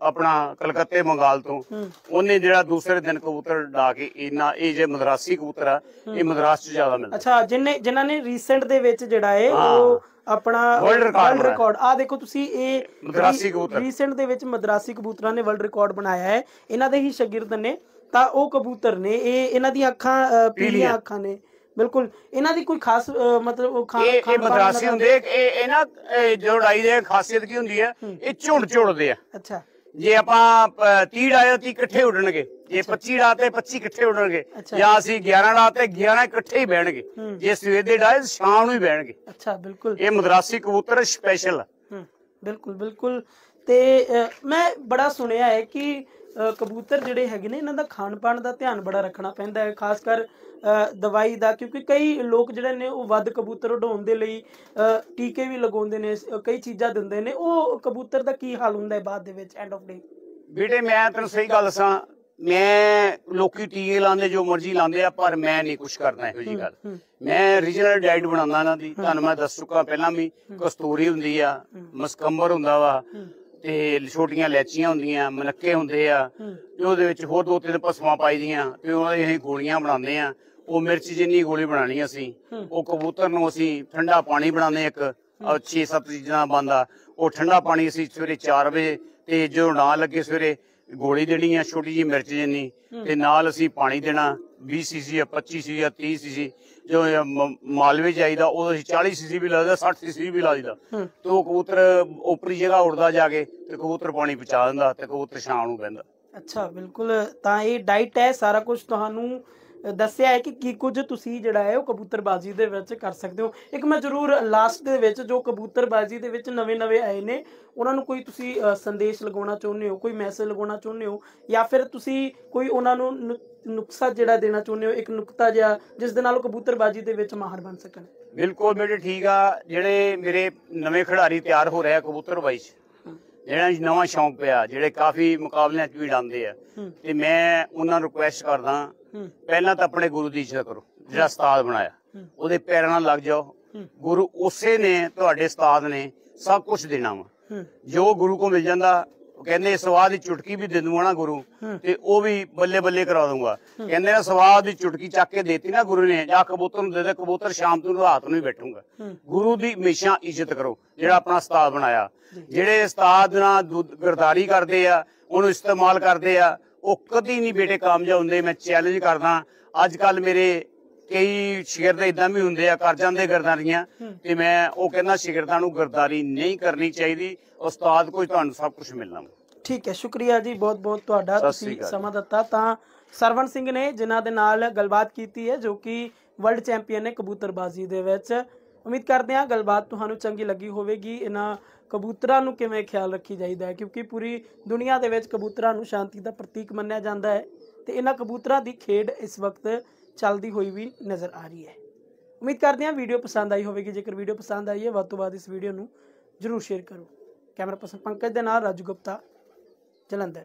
ਆਪਣਾ ਕਲਕੱਤੇ ਬੰਗਾਲ ਤੋਂ ਉਹਨੇ ਜਿਹੜਾ ਦੂਸਰੇ ਦਿਨ ਕਬੂਤਰ ਡਾ ਕੇ ਇਹਨਾਂ ਇਹ ਜੇ ਮਦਰਾਸੀ ਕਬੂਤਰ ਆ ਇਹ ਮਦਰਾਸ 'ਚ ਜ਼ਿਆਦਾ ਮਿਲਦਾ। ਅੱਛਾ ਜਿਨੇ ਜਿਨ੍ਹਾਂ ਨੇ ਰੀਸੈਂਟ ਦੇ ਵਿੱਚ ਜਿਹੜਾ ਹੈ। ਉਹ ਆਪਣਾ ਵਰਲਡ। ਰਿਕਾਰਡ ਆ ਦੇਖੋ ਤੁਸੀਂ ਇਹ ਮਦਰਾਸੀ ਕਬੂਤਰ। ਰੀਸੈਂਟ ਦੇ ਵਿੱਚ ਮਦਰਾਸੀ ਕਬੂਤਰਾਂ ਨੇ ਵਰਲਡ ਰਿਕਾਰਡ ਬਣਾਇਆ ਹੈ। ਇਹਨਾਂ ਦੇ ਹੀ ਸ਼ਾਗਿਰਦ ਨੇ ਤਾਂ ਉਹ ਕਬੂਤਰ ਨੇ ਇਹ ਇਹਨਾਂ ਦੀਆਂ ਅੱਖਾਂ ਪੀਲੀਆਂ। ਅੱਖਾਂ ਨੇ। ਬਿਲਕੁਲ ਇਹਨਾਂ ਦੀ ਕੋਈ ਖਾਸ ਮਤਲਬ ਉਹ ਖਾਣ ਇਹ ਮਦਰਾਸੀ ਹੁੰਦੇ ਇਹ ਇਹ ਨਾ ਇਹ ਜੋ ਦੇ ਖਾਸੀਅਤ ਕੀ ਹੁੰਦੀ ਹੈ। ਇਹ ਝੁੰਡ ਝੁੰਡਦੇ ਆ। ਅੱਛਾ। ਜੇ ਆਪਾਂ 30 ਡਾਏ 30 ਇਕੱਠੇ ਉੱਡਣਗੇ ਜੇ 25 ਡਾਤੇ 25 ਇਕੱਠੇ ਉੱਡਣਗੇ। ਜਾਂ ਅਸੀਂ 11 ਡਾਤੇ 11 ਇਕੱਠੇ ਹੀ ਬਹਿਣਗੇ ਜੇ ਸਵੇਰ ਦੇ ਡਾਏ ਸ਼ਾਮ ਨੂੰ ਹੀ ਬਹਿਣਗੇ। ਅੱਛਾ ਬਿਲਕੁਲ। ਇਹ ਮਦਰਾਸੀ ਕਬੂਤਰ ਸਪੈਸ਼ਲ ਹਮ, ਬਿਲਕੁਲ ਬਿਲਕੁਲ। ਤੇ ਮੈਂ ਬੜਾ ਸੁਣਿਆ ਹੈ ਕਿ ਕਬੂਤਰ ਜਿਹੜੇ ਹੈਗੇ ਨੇ ਇਹਨਾਂ ਦਾ ਖਾਣ ਪਾਣ ਦਾ ਧਿਆਨ ਬੜਾ ਰੱਖਣਾ ਪੈਂਦਾ ਹੈ ਖਾਸ ਕਰ ਦਵਾਈ ਦਾ ਕਿਉਂਕਿ ਕਈ ਲੋਕ ਜਿਹੜੇ ਨੇ ਉਹ ਵੱਧ ਕਬੂਤਰ ਉਡਾਉਣ ਦੇ ਲਈ ਟੀਕੇ ਵੀ ਲਗਾਉਂਦੇ ਨੇ ਕਈ ਚੀਜ਼ਾਂ ਦਿੰਦੇ ਨੇ। ਉਹ ਕਬੂਤਰ ਦਾ ਕੀ ਹਾਲ ਹੁੰਦਾ ਹੈ ਬਾਅਦ ਦੇ ਵਿੱਚ ਐਂਡ ਆਫ ਡੇ ਬੇਟੇ ਮੈਂ ਤੈਨੂੰ ਸਹੀ ਗੱਲ ਦੱਸਾਂ ਮੈਂ ਲੋਕੀ ਟੀਕੇ ਲਾਉਂਦੇ ਜੋ ਮਰਜ਼ੀ ਲਾਉਂਦੇ ਆ ਪਰ ਮੈਂ ਨਹੀਂ ਕੁਝ ਕਰਦਾ ਇਹੋ ਜੀ ਗੱਲ। ਮੈਂ ਰੀਜਨਲ ਡਾਈਟ ਬਣਾਉਂਦਾ ਇਹਨਾਂ ਦੀ ਤੁਹਾਨੂੰ ਮੈਂ ਦੱਸ ਚੁੱਕਾ ਪਹਿਲਾਂ ਵੀ ਕਸਤੂਰੀ ਹੁੰਦੀ ਆ ਮਸਕੰਬਰ ਹੁੰਦਾ ਵਾ ਤੇ ਛੋਟੀਆਂ ਲੈਚੀਆਂ ਹੁੰਦੀਆਂ ਮਨੱਕੇ ਹੁੰਦੇ ਆ ਤੇ ਉਹਦੇ ਵਿੱਚ ਹੋਰ ਦੋ ਤਿੰਨ ਪਸਮਾਂ ਪਾਈ ਦੀਆਂ ਤੇ ਉਹਦੇ ਅਸੀਂ ਗੋਲੀਆਂ ਬਣਾਉਂਦੇ ਆ ਉਹ ਮਿਰਚ ਜਿੰਨੀ ਗੋਲੀ ਬਣਾਣੀ ਅਸੀਂ ਉਹ ਕਬੂਤਰ ਨੂੰ ਅਸੀਂ ਠੰਡਾ ਪਾਣੀ ਬਣਾਉਂਦੇ ਇੱਕ 6-7 ਚੀਜ਼ਾਂ ਬੰਦਾ ਉਹ ਠੰਡਾ ਪਾਣੀ ਅਸੀਂ ਸਵੇਰੇ 4 ਵਜੇ ਤੇ ਜੋ ਨਾ ਲੱਗੇ ਸਵੇਰੇ ਗੋਲੀ ਦੇਣੀ ਆ ਛੋਟੀ ਜੀ ਮਿਰਚ ਜਿੰਨੀ ਤੇ ਨਾਲ ਅਸੀਂ ਪਾਣੀ ਦੇਣਾ 20 ਸੀਸੀ ਜਾਂ 25 ਸੀਸੀ ਜਾਂ 30 ਸੀਸੀ ਜੋ ਮਾਲਵੇ ਚਾਹੀਦਾ ਉਹ ਅਸੀਂ 40 ਸੀਸੀ ਵੀ ਲਾਦਾ 60 ਸੀਸੀ ਵੀ ਲਾ ਦਿੰਦਾ ਤੇ ਉਹ ਕਬੂਤਰ ਉਪਰੀ ਜਗ੍ਹਾ ਉੜਦਾ ਜਾ ਕੇ ਤੇ ਕਬੂਤਰ ਪਾਣੀ ਪਹੁੰਚਾ ਦਿੰਦਾ ਤੇ ਕਬੂਤਰ ਸ਼ਾਮ ਨੂੰ ਬਹਿੰਦਾ। ਅੱਛਾ ਬਿਲਕੁਲ। ਤਾਂ ਇਹ ਡਾਈਟ ਹੈ ਸਾਰਾ ਕੁਝ ਤੁਹਾਨੂੰ ਦੱਸਿਆ ਹੈ ਕਿ ਕੀ ਕੁਝ ਤੁਸੀਂ ਜਿਹੜਾ ਹੈ ਉਹ ਕਬੂਤਰਬਾਜ਼ੀ ਦੇ ਵਿੱਚ ਕਰ ਸਕਦੇ ਹੋ। ਇੱਕ ਮੈਂ ਜ਼ਰੂਰ ਲਾਸਟ ਦੇ ਵਿੱਚ ਜੋ ਕਬੂਤਰਬਾਜ਼ੀ ਦੇ ਵਿੱਚ ਨਵੇਂ-ਨਵੇਂ ਆਏ ਨੇ ਉਹਨਾਂ ਨੂੰ ਕੋਈ ਤੁਸੀਂ ਸੰਦੇਸ਼ ਲਗਾਉਣਾ ਚਾਹੁੰਦੇ ਹੋ ਕੋਈ ਮੈਸੇਜ ਲਗਾਉਣਾ ਚਾਹੁੰਦੇ ਹੋ ਜਾਂ ਫਿਰ ਤੁਸੀਂ ਕੋਈ ਉਹਨਾਂ ਨੂੰ ਨੁਕਸਾ ਜਿਹੜਾ ਦੇਣਾ ਚਾਹੁੰਦੇ ਹੋ ਇੱਕ ਨੁਕਤਾ ਜਿਹਾ ਜਿਸ ਦੇ ਨਾਲ ਉਹ ਕਬੂਤਰਬਾਜ਼ੀ ਦੇ ਵਿੱਚ ਮਾਹਰ ਬਣ ਸਕਣ? ਬਿਲਕੁਲ ਬੇਟੇ ਠੀਕ ਆ ਜਿਹੜੇ ਮੇਰੇ ਨਵੇਂ ਖਿਡਾਰੀ ਤਿਆਰ ਹੋ ਰਹੇ ਆ ਕਬੂਤਰਬਾਈ 'ਚ ਜਿਹੜਾ ਨਵਾਂ ਸ਼ੌਂਕ ਪਿਆ ਜਿਹੜੇ ਕਾਫੀ ਮੁਕਾਬਲਿਆਂ 'ਚ ਵੀ ਡਾਂਦੇ ਆ। ਤੇ ਮੈਂ ਉਹਨਾਂ ਨੂੰ ਰਿਕੁਐਸਟ ਕਰਦਾ ਪਹਿਲਾਂ ਤਾਂ ਆਪਣੇ ਗੁਰੂ ਦੀ ਇੱਜ਼ਤ ਕਰੋ ਜਿਹੜਾ ਉਸਤਾਦ ਬਣਾਇਆ। ਉਹਦੇ ਪੈਰਾਂ ਨਾਲ ਲੱਗ ਜਾਓ। ਗੁਰੂ ਉਸੇ ਨੇ ਤੁਹਾਡੇ ਉਸਤਾਦ ਨੇ ਸਭ ਕੁਝ ਦੇਣਾ ਵਾ। ਜੋ ਗੁਰੂ ਕੋ ਮਿਲ ਜਾਂਦਾ ਉਹ ਕਹਿੰਦੇ ਸਵਾਦ ਦੀ ਚੁਟਕੀ ਵੀ ਦੇ ਦੂੰਗਾ ਨਾ ਗੁਰੂ ਤੇ ਉਹ ਵੀ ਬੱਲੇ ਬੱਲੇ ਕਰਾ ਦੂੰਗਾ। ਕਹਿੰਦੇ ਨਾ ਸਵਾਦ ਦੀ ਚੁਟਕੀ ਚੱਕ ਕੇ ਦੇਤੀ ਨਾ ਗੁਰੂ ਨੇ ਜਾਂ ਕਬੂਤਰ ਨੂੰ ਦੇ ਦੇ ਕਬੂਤਰ ਸ਼ਾਮ ਨੂੰ ਰਾਤ ਨੂੰ ਹੀ ਬੈਠੂਗਾ। ਗੁਰੂ ਦੀ ਹਮੇਸ਼ਾ ਇੱਜ਼ਤ ਕਰੋ ਜਿਹੜਾ ਆਪਣਾ ਉਸਤਾਦ ਬਣਾਇਆ। ਜਿਹੜੇ ਉਸਤਾਦ ਨਾਲ ਗਰਦਾਰੀ ਕਰਦੇ ਆ ਉਹਨੂੰ ਇਸਤੇਮਾਲ ਕਰਦੇ ਆ ਉਹ ਕਦੀ ਨਹੀਂ ਬੇਟੇ ਕਾਮਯਾਬ ਹੁੰਦੇ ਮੈਂ ਚੈਲੰਜ ਕਰਦਾ। ਅੱਜ ਕੱਲ ਮੇਰੇ ਕਈ ਸ਼ਿਗਰਦ ਇਦਾਂ ਵੀ ਹੁੰਦੇ ਆ ਕਰ ਜਾਂਦੇ ਗਰਦਾਰੀਆਂ ਤੇ ਮੈਂ ਉਹ ਕਹਿੰਦਾ ਸ਼ਿਗਰਦਾਂ ਨੂੰ ਗਰਦਾਰੀ ਨਹੀਂ ਕਰਨੀ ਚਾਹੀਦੀ। ਉਸਤਾਦ ਕੋਈ ਤੁਹਾਨੂੰ ਸਭ ਕੁਝ ਮਿਲਣਾ। ਠੀਕ ਹੈ ਸ਼ੁਕਰੀਆ ਜੀ ਬਹੁਤ ਬਹੁਤ ਤੁਹਾਡਾ ਤੁਸੀਂ। ਸਮਾਂ ਦਿੱਤਾ। ਤਾਂ ਸਰਵਣ ਸਿੰਘ ਨੇ ਜਿਨ੍ਹਾਂ ਦੇ ਨਾਲ ਗੱਲਬਾਤ ਕੀਤੀ ਹੈ ਜੋ ਕਿ ਵਰਲਡ ਚੈਂਪੀਅਨ ਨੇ ਕਬੂਤਰਬਾਜ਼ੀ ਦੇ ਵਿੱਚ। ਉਮੀਦ ਕਰਦੇ ਹਾਂ ਗੱਲਬਾਤ ਤੁਹਾਨੂੰ ਚੰਗੀ ਲੱਗੀ ਹੋਵੇਗੀ। ਇਹਨਾਂ ਕਬੂਤਰਾਂ ਨੂੰ ਕਿਵੇਂ ਖਿਆਲ ਰੱਖੀ ਜਾਈਦਾ ਹੈ? ਕਿਉਂਕਿ ਪੂਰੀ ਦੁਨੀਆ ਦੇ ਵਿੱਚ ਕਬੂਤਰਾਂ ਨੂੰ ਸ਼ਾਂਤੀ ਦਾ ਪ੍ਰਤੀਕ ਮੰਨਿਆ ਜਾਂਦਾ ਹੈ ਤੇ ਇਹਨਾਂ ਕਬੂਤਰਾਂ ਦੀ ਖੇਡ ਇਸ ਵਕਤ ਚੱਲਦੀ ਹੋਈ ਵੀ ਨਜ਼ਰ ਆ ਰਹੀ ਹੈ। ਉਮੀਦ ਕਰਦੇ ਹਾਂ ਵੀਡੀਓ ਪਸੰਦ ਆਈ ਹੋਵੇਗੀ। ਜੇਕਰ ਵੀਡੀਓ ਪਸੰਦ ਆਈ ਹੈ, ਵੱਧ ਤੋਂ ਵੱਧ ਇਸ ਵੀਡੀਓ ਨੂੰ ਜਰੂਰ ਸ਼ੇਅਰ ਕਰੋ। ਕੈਮਰਾ ਪਰਸਨ ਪੰਕਜ ਦੇ ਨਾਲ ਰਾਜੂ ਗੁਪਤਾ, ਜਲੰਧਰ।